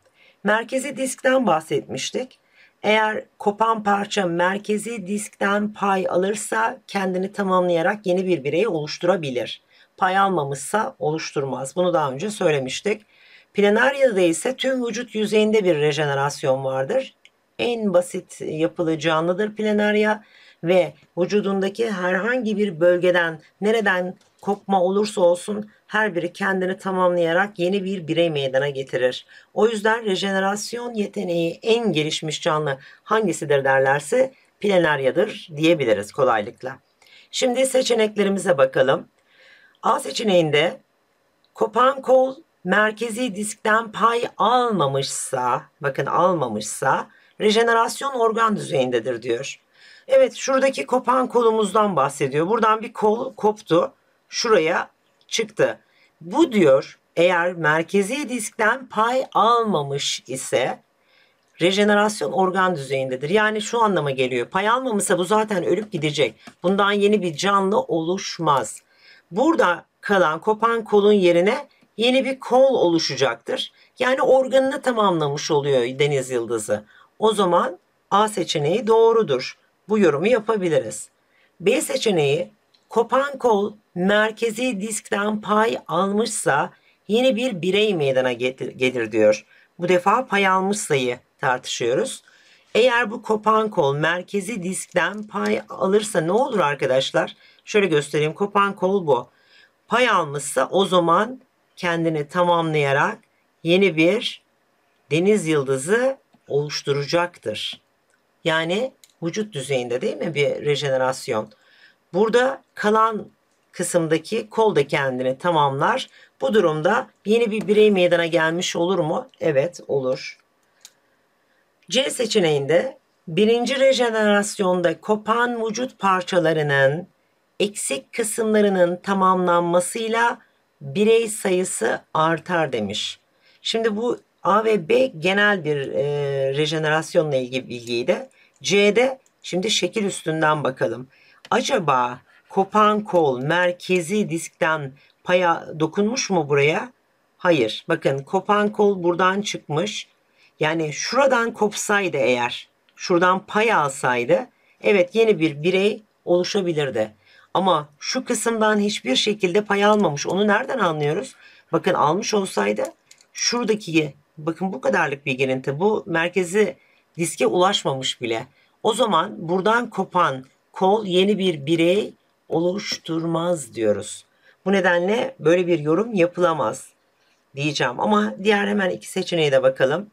Merkezi diskten bahsetmiştik. Eğer kopan parça merkezi diskten pay alırsa kendini tamamlayarak yeni bir birey oluşturabilir. Pay almamışsa oluşturmaz. Bunu daha önce söylemiştik. Planaryada ise tüm vücut yüzeyinde bir rejenerasyon vardır. En basit yapılı canlıdır planarya ve vücudundaki herhangi bir bölgeden nereden kopma olursa olsun her biri kendini tamamlayarak yeni bir birey meydana getirir. O yüzden rejenerasyon yeteneği en gelişmiş canlı hangisidir derlerse planaryadır diyebiliriz kolaylıkla. Şimdi seçeneklerimize bakalım. A seçeneğinde kopan kol merkezi diskten pay almamışsa, bakın almamışsa rejenerasyon organ düzeyindedir diyor. Evet şuradaki kopan kolumuzdan bahsediyor. Buradan bir kol koptu. Şuraya çıktı. Bu diyor eğer merkezi diskten pay almamış ise rejenerasyon organ düzeyindedir. Yani şu anlama geliyor. Pay almamışsa bu zaten ölüp gidecek. Bundan yeni bir canlı oluşmaz. Burada kalan kopan kolun yerine yeni bir kol oluşacaktır. Yani organını tamamlamış oluyor deniz yıldızı. O zaman A seçeneği doğrudur. Bu yorumu yapabiliriz. B seçeneği kopan kol merkezi diskten pay almışsa yeni bir birey meydana gelir diyor. Bu defa pay almış sayı tartışıyoruz. Eğer bu kopan kol merkezi diskten pay alırsa ne olur arkadaşlar? Şöyle göstereyim. Kopan kol bu. Pay almışsa o zaman kendini tamamlayarak yeni bir deniz yıldızı oluşturacaktır. Yani vücut düzeyinde değil mi bir rejenerasyon? Burada kalan kısımdaki kol da kendini tamamlar. Bu durumda yeni bir birey meydana gelmiş olur mu? Evet olur. C seçeneğinde birinci rejenerasyonda kopan vücut parçalarının eksik kısımlarının tamamlanmasıyla birey sayısı artar demiş. Şimdi bu A ve B genel bir e, rejenerasyonla ilgili bilgiydi. C'de şimdi şekil üstünden bakalım. Acaba kopan kol merkezi diskten paya dokunmuş mu buraya? Hayır. Bakın kopan kol buradan çıkmış. Yani şuradan kopsaydı eğer, şuradan pay alsaydı evet yeni bir birey oluşabilirdi. Ama şu kısımdan hiçbir şekilde pay almamış. Onu nereden anlıyoruz? Bakın almış olsaydı şuradaki bakın bu kadarlık bir girinti bu merkezi diske ulaşmamış bile. O zaman buradan kopan kol yeni bir birey oluşturmaz diyoruz. Bu nedenle böyle bir yorum yapılamaz diyeceğim. Ama diğer hemen iki seçeneğe de bakalım.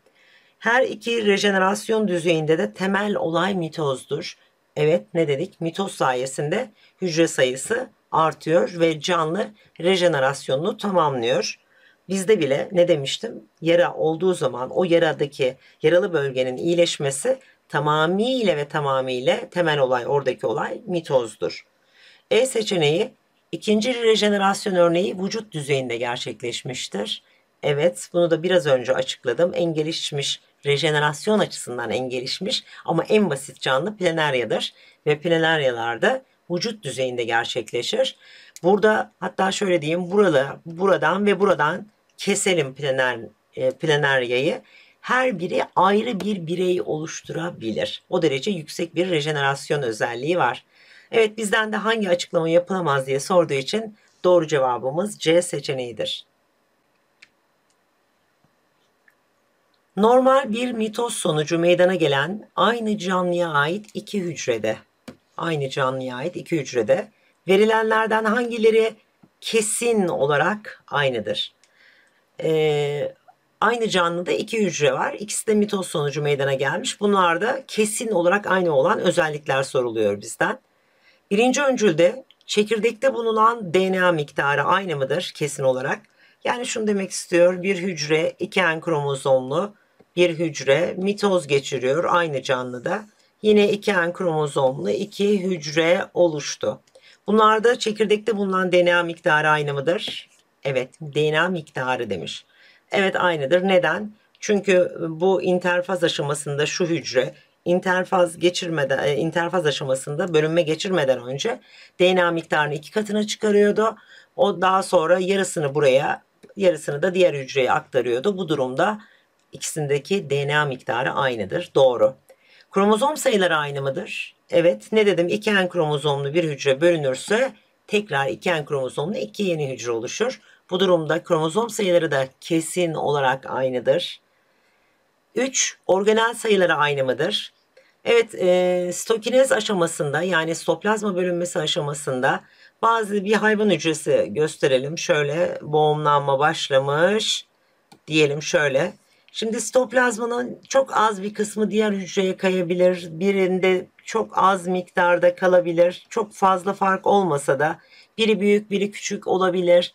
Her iki rejenerasyon düzeyinde de temel olay mitozdur. Evet ne dedik? Mitoz sayesinde hücre sayısı artıyor ve canlı rejenerasyonunu tamamlıyor. Bizde bile ne demiştim? Yara olduğu zaman o yaradaki yaralı bölgenin iyileşmesi tamamıyla ve tamamıyla temel olay oradaki olay mitozdur. E seçeneği ikinci rejenerasyon örneği vücut düzeyinde gerçekleşmiştir. Evet bunu da biraz önce açıkladım. En gelişmiş rejenerasyon açısından en gelişmiş ama en basit canlı planaryadır. Ve planaryalarda vücut düzeyinde gerçekleşir. Burada hatta şöyle diyeyim buralı, buradan ve buradan keselim planer, e, planaryayı. Her biri ayrı bir birey oluşturabilir. O derece yüksek bir rejenerasyon özelliği var. Evet bizden de hangi açıklama yapılamaz diye sorduğu için doğru cevabımız C seçeneğidir. Normal bir mitoz sonucu meydana gelen aynı canlıya ait iki hücrede, aynı canlıya ait iki hücrede verilenlerden hangileri kesin olarak aynıdır? Ee, aynı canlıda iki hücre var. İkisi de mitoz sonucu meydana gelmiş. Bunlarda kesin olarak aynı olan özellikler soruluyor bizden. Birinci öncülde çekirdekte bulunan DNA miktarı aynı mıdır kesin olarak? Yani şunu demek istiyor. Bir hücre iki en kromozomlu bir hücre mitoz geçiriyor aynı canlıda. Yine iki en kromozomlu iki hücre oluştu. Bunlarda çekirdekte bulunan DNA miktarı aynı mıdır? Evet, DNA miktarı demiş. Evet aynıdır. Neden? Çünkü bu interfaz aşamasında şu hücre interfaz geçirmeden e, interfaz aşamasında bölünme geçirmeden önce DNA miktarını iki katına çıkarıyordu. O daha sonra yarısını buraya, yarısını da diğer hücreye aktarıyordu. Bu durumda ikisindeki DNA miktarı aynıdır. Doğru. Kromozom sayıları aynı mıdır? Evet. Ne dedim? 2N kromozomlu bir hücre bölünürse tekrar 2N kromozomlu iki yeni hücre oluşur. Bu durumda kromozom sayıları da kesin olarak aynıdır. 3. Organel sayıları aynı mıdır? Evet, e, stokinez aşamasında yani stoplazma bölünmesi aşamasında bazı bir hayvan hücresi gösterelim. Şöyle boğumlanma başlamış diyelim şöyle. Şimdi stoplazmanın çok az bir kısmı diğer hücreye kayabilir. Birinde çok az miktarda kalabilir. Çok fazla fark olmasa da biri büyük biri küçük olabilir.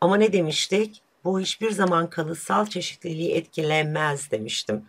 Ama ne demiştik? Bu hiçbir zaman kalıtsal çeşitliliği etkilemez demiştim.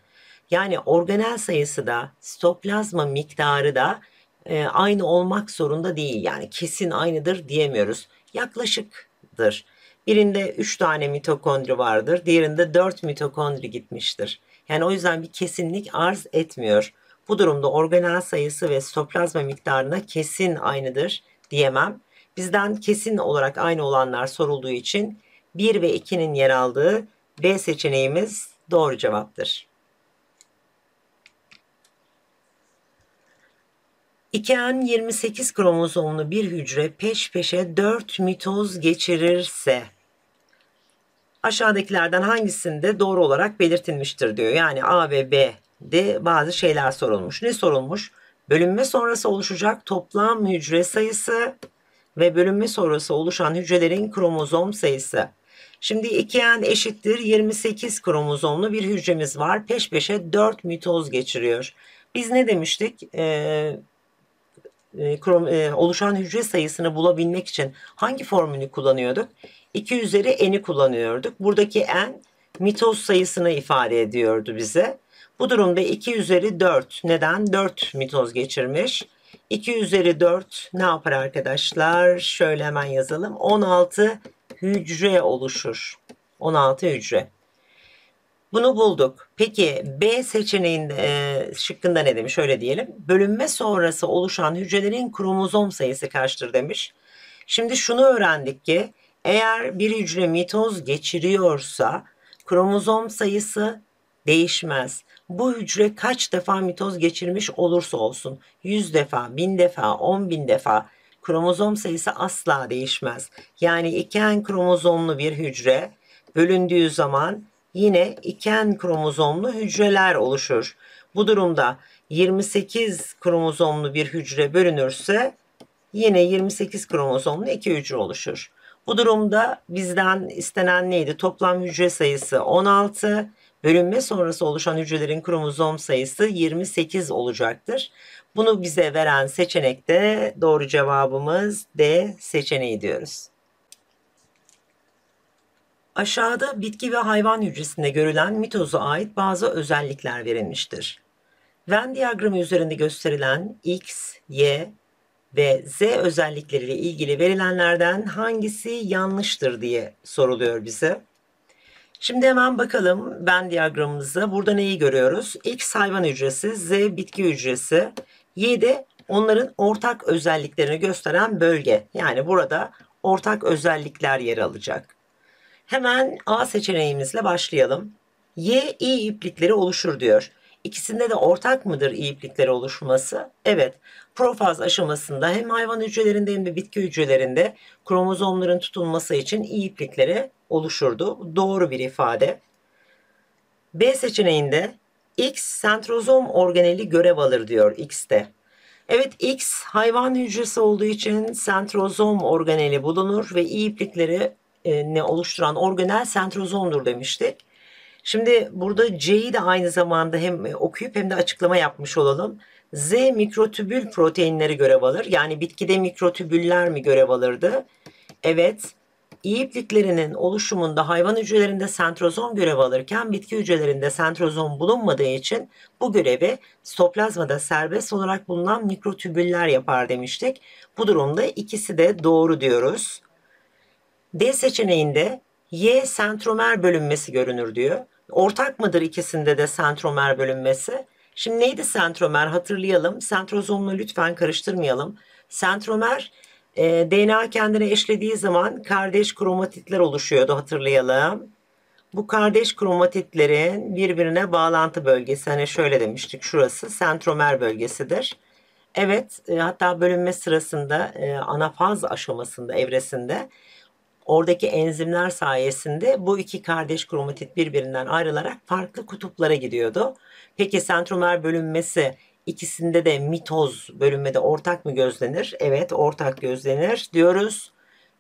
Yani organel sayısı da stoplazma miktarı da e, aynı olmak zorunda değil. Yani kesin aynıdır diyemiyoruz. Yaklaşıktır. Birinde 3 tane mitokondri vardır, diğerinde 4 mitokondri gitmiştir. Yani o yüzden bir kesinlik arz etmiyor. Bu durumda organel sayısı ve stoplazma miktarına kesin aynıdır diyemem. Bizden kesin olarak aynı olanlar sorulduğu için 1 ve 2'nin yer aldığı B seçeneğimiz doğru cevaptır. 2N 28 kromozomlu bir hücre peş peşe 4 mitoz geçirirse aşağıdakilerden hangisinde doğru olarak belirtilmiştir diyor. Yani A ve B'de bazı şeyler sorulmuş. Ne sorulmuş? Bölünme sonrası oluşacak toplam hücre sayısı ve bölünme sonrası oluşan hücrelerin kromozom sayısı. Şimdi 2N eşittir 28 kromozomlu bir hücremiz var. Peş peşe 4 mitoz geçiriyor. Biz ne demiştik? Ee, e, krom, e, oluşan hücre sayısını bulabilmek için hangi formülü kullanıyorduk? 2 üzeri n'i kullanıyorduk. Buradaki n mitoz sayısını ifade ediyordu bize. Bu durumda 2 üzeri 4. Neden? 4 mitoz geçirmiş. 2 üzeri 4 ne yapar arkadaşlar? Şöyle hemen yazalım. 16 hücre oluşur. 16 hücre. Bunu bulduk. Peki B seçeneğinde e, şıkkında ne demiş? Şöyle diyelim. Bölünme sonrası oluşan hücrelerin kromozom sayısı kaçtır demiş. Şimdi şunu öğrendik ki eğer bir hücre mitoz geçiriyorsa kromozom sayısı değişmez. Bu hücre kaç defa mitoz geçirmiş olursa olsun 100 defa, 1000 defa, 10 bin defa kromozom sayısı asla değişmez. Yani iken kromozomlu bir hücre bölündüğü zaman yine iken kromozomlu hücreler oluşur. Bu durumda 28 kromozomlu bir hücre bölünürse yine 28 kromozomlu iki hücre oluşur. Bu durumda bizden istenen neydi? Toplam hücre sayısı 16, bölünme sonrası oluşan hücrelerin kromozom sayısı 28 olacaktır. Bunu bize veren seçenekte doğru cevabımız D seçeneği diyoruz. Aşağıda bitki ve hayvan hücresinde görülen mitoza ait bazı özellikler verilmiştir. Venn diyagramı üzerinde gösterilen X, Y ve Z özellikleriyle ilgili verilenlerden hangisi yanlıştır diye soruluyor bize. Şimdi hemen bakalım Venn diyagramımızda. Burada neyi görüyoruz? X hayvan hücresi, Z bitki hücresi, Y de onların ortak özelliklerini gösteren bölge. Yani burada ortak özellikler yer alacak. Hemen A seçeneğimizle başlayalım. Y iyi iplikleri oluşur diyor. İkisinde de ortak mıdır iyi iplikleri oluşması? Evet. Profaz aşamasında hem hayvan hücrelerinde hem de bitki hücrelerinde kromozomların tutulması için iyi iplikleri oluşurdu. Doğru bir ifade. B seçeneğinde X sentrozom organeli görev alır diyor X'te. Evet X hayvan hücresi olduğu için sentrozom organeli bulunur ve iyi iplikleri ne oluşturan organel sentrozomdur demiştik. Şimdi burada C'yi de aynı zamanda hem okuyup hem de açıklama yapmış olalım. Z mikrotübül proteinleri görev alır. Yani bitkide mikrotübüller mi görev alırdı? Evet. İyi oluşumunda hayvan hücrelerinde sentrozom görev alırken bitki hücrelerinde sentrozom bulunmadığı için bu görevi stoplazmada serbest olarak bulunan mikrotübüller yapar demiştik. Bu durumda ikisi de doğru diyoruz. D seçeneğinde Y sentromer bölünmesi görünür diyor. Ortak mıdır ikisinde de sentromer bölünmesi? Şimdi neydi sentromer hatırlayalım. Sentrozomla lütfen karıştırmayalım. Sentromer e, DNA kendine eşlediği zaman kardeş kromatitler oluşuyordu hatırlayalım. Bu kardeş kromatitlerin birbirine bağlantı bölgesi hani şöyle demiştik şurası sentromer bölgesidir. Evet e, hatta bölünme sırasında e, anafaz aşamasında evresinde oradaki enzimler sayesinde bu iki kardeş kromatit birbirinden ayrılarak farklı kutuplara gidiyordu. Peki sentromer bölünmesi ikisinde de mitoz bölünmede ortak mı gözlenir? Evet ortak gözlenir diyoruz.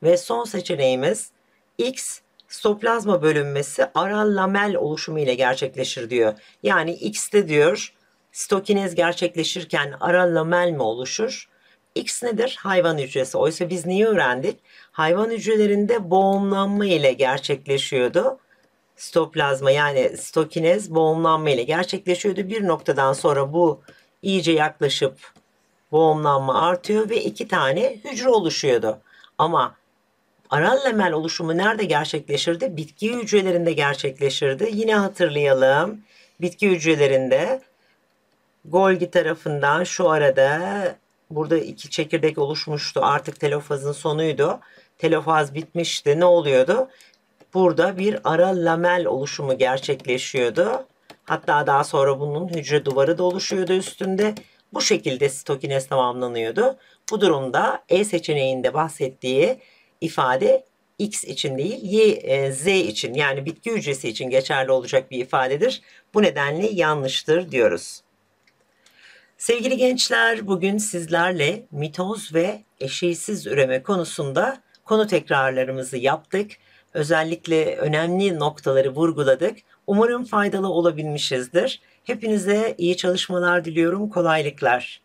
Ve son seçeneğimiz X stoplazma bölünmesi aral lamel oluşumu ile gerçekleşir diyor. Yani X'te diyor stokinez gerçekleşirken aral lamel mi oluşur? X nedir? Hayvan hücresi. Oysa biz neyi öğrendik? Hayvan hücrelerinde boğumlanma ile gerçekleşiyordu. Stoplazma yani stokinez boğumlanma ile gerçekleşiyordu. Bir noktadan sonra bu iyice yaklaşıp boğumlanma artıyor ve iki tane hücre oluşuyordu. Ama aral lamel oluşumu nerede gerçekleşirdi? Bitki hücrelerinde gerçekleşirdi. Yine hatırlayalım. Bitki hücrelerinde Golgi tarafından şu arada burada iki çekirdek oluşmuştu. Artık telofazın sonuydu. Telofaz bitmişti. Ne oluyordu? Burada bir ara lamel oluşumu gerçekleşiyordu. Hatta daha sonra bunun hücre duvarı da oluşuyordu üstünde. Bu şekilde sitokines tamamlanıyordu. Bu durumda E seçeneğinde bahsettiği ifade X için değil Y, e, Z için yani bitki hücresi için geçerli olacak bir ifadedir. Bu nedenle yanlıştır diyoruz. Sevgili gençler bugün sizlerle mitoz ve eşeysiz üreme konusunda konu tekrarlarımızı yaptık. Özellikle önemli noktaları vurguladık. Umarım faydalı olabilmişizdir. Hepinize iyi çalışmalar diliyorum, kolaylıklar.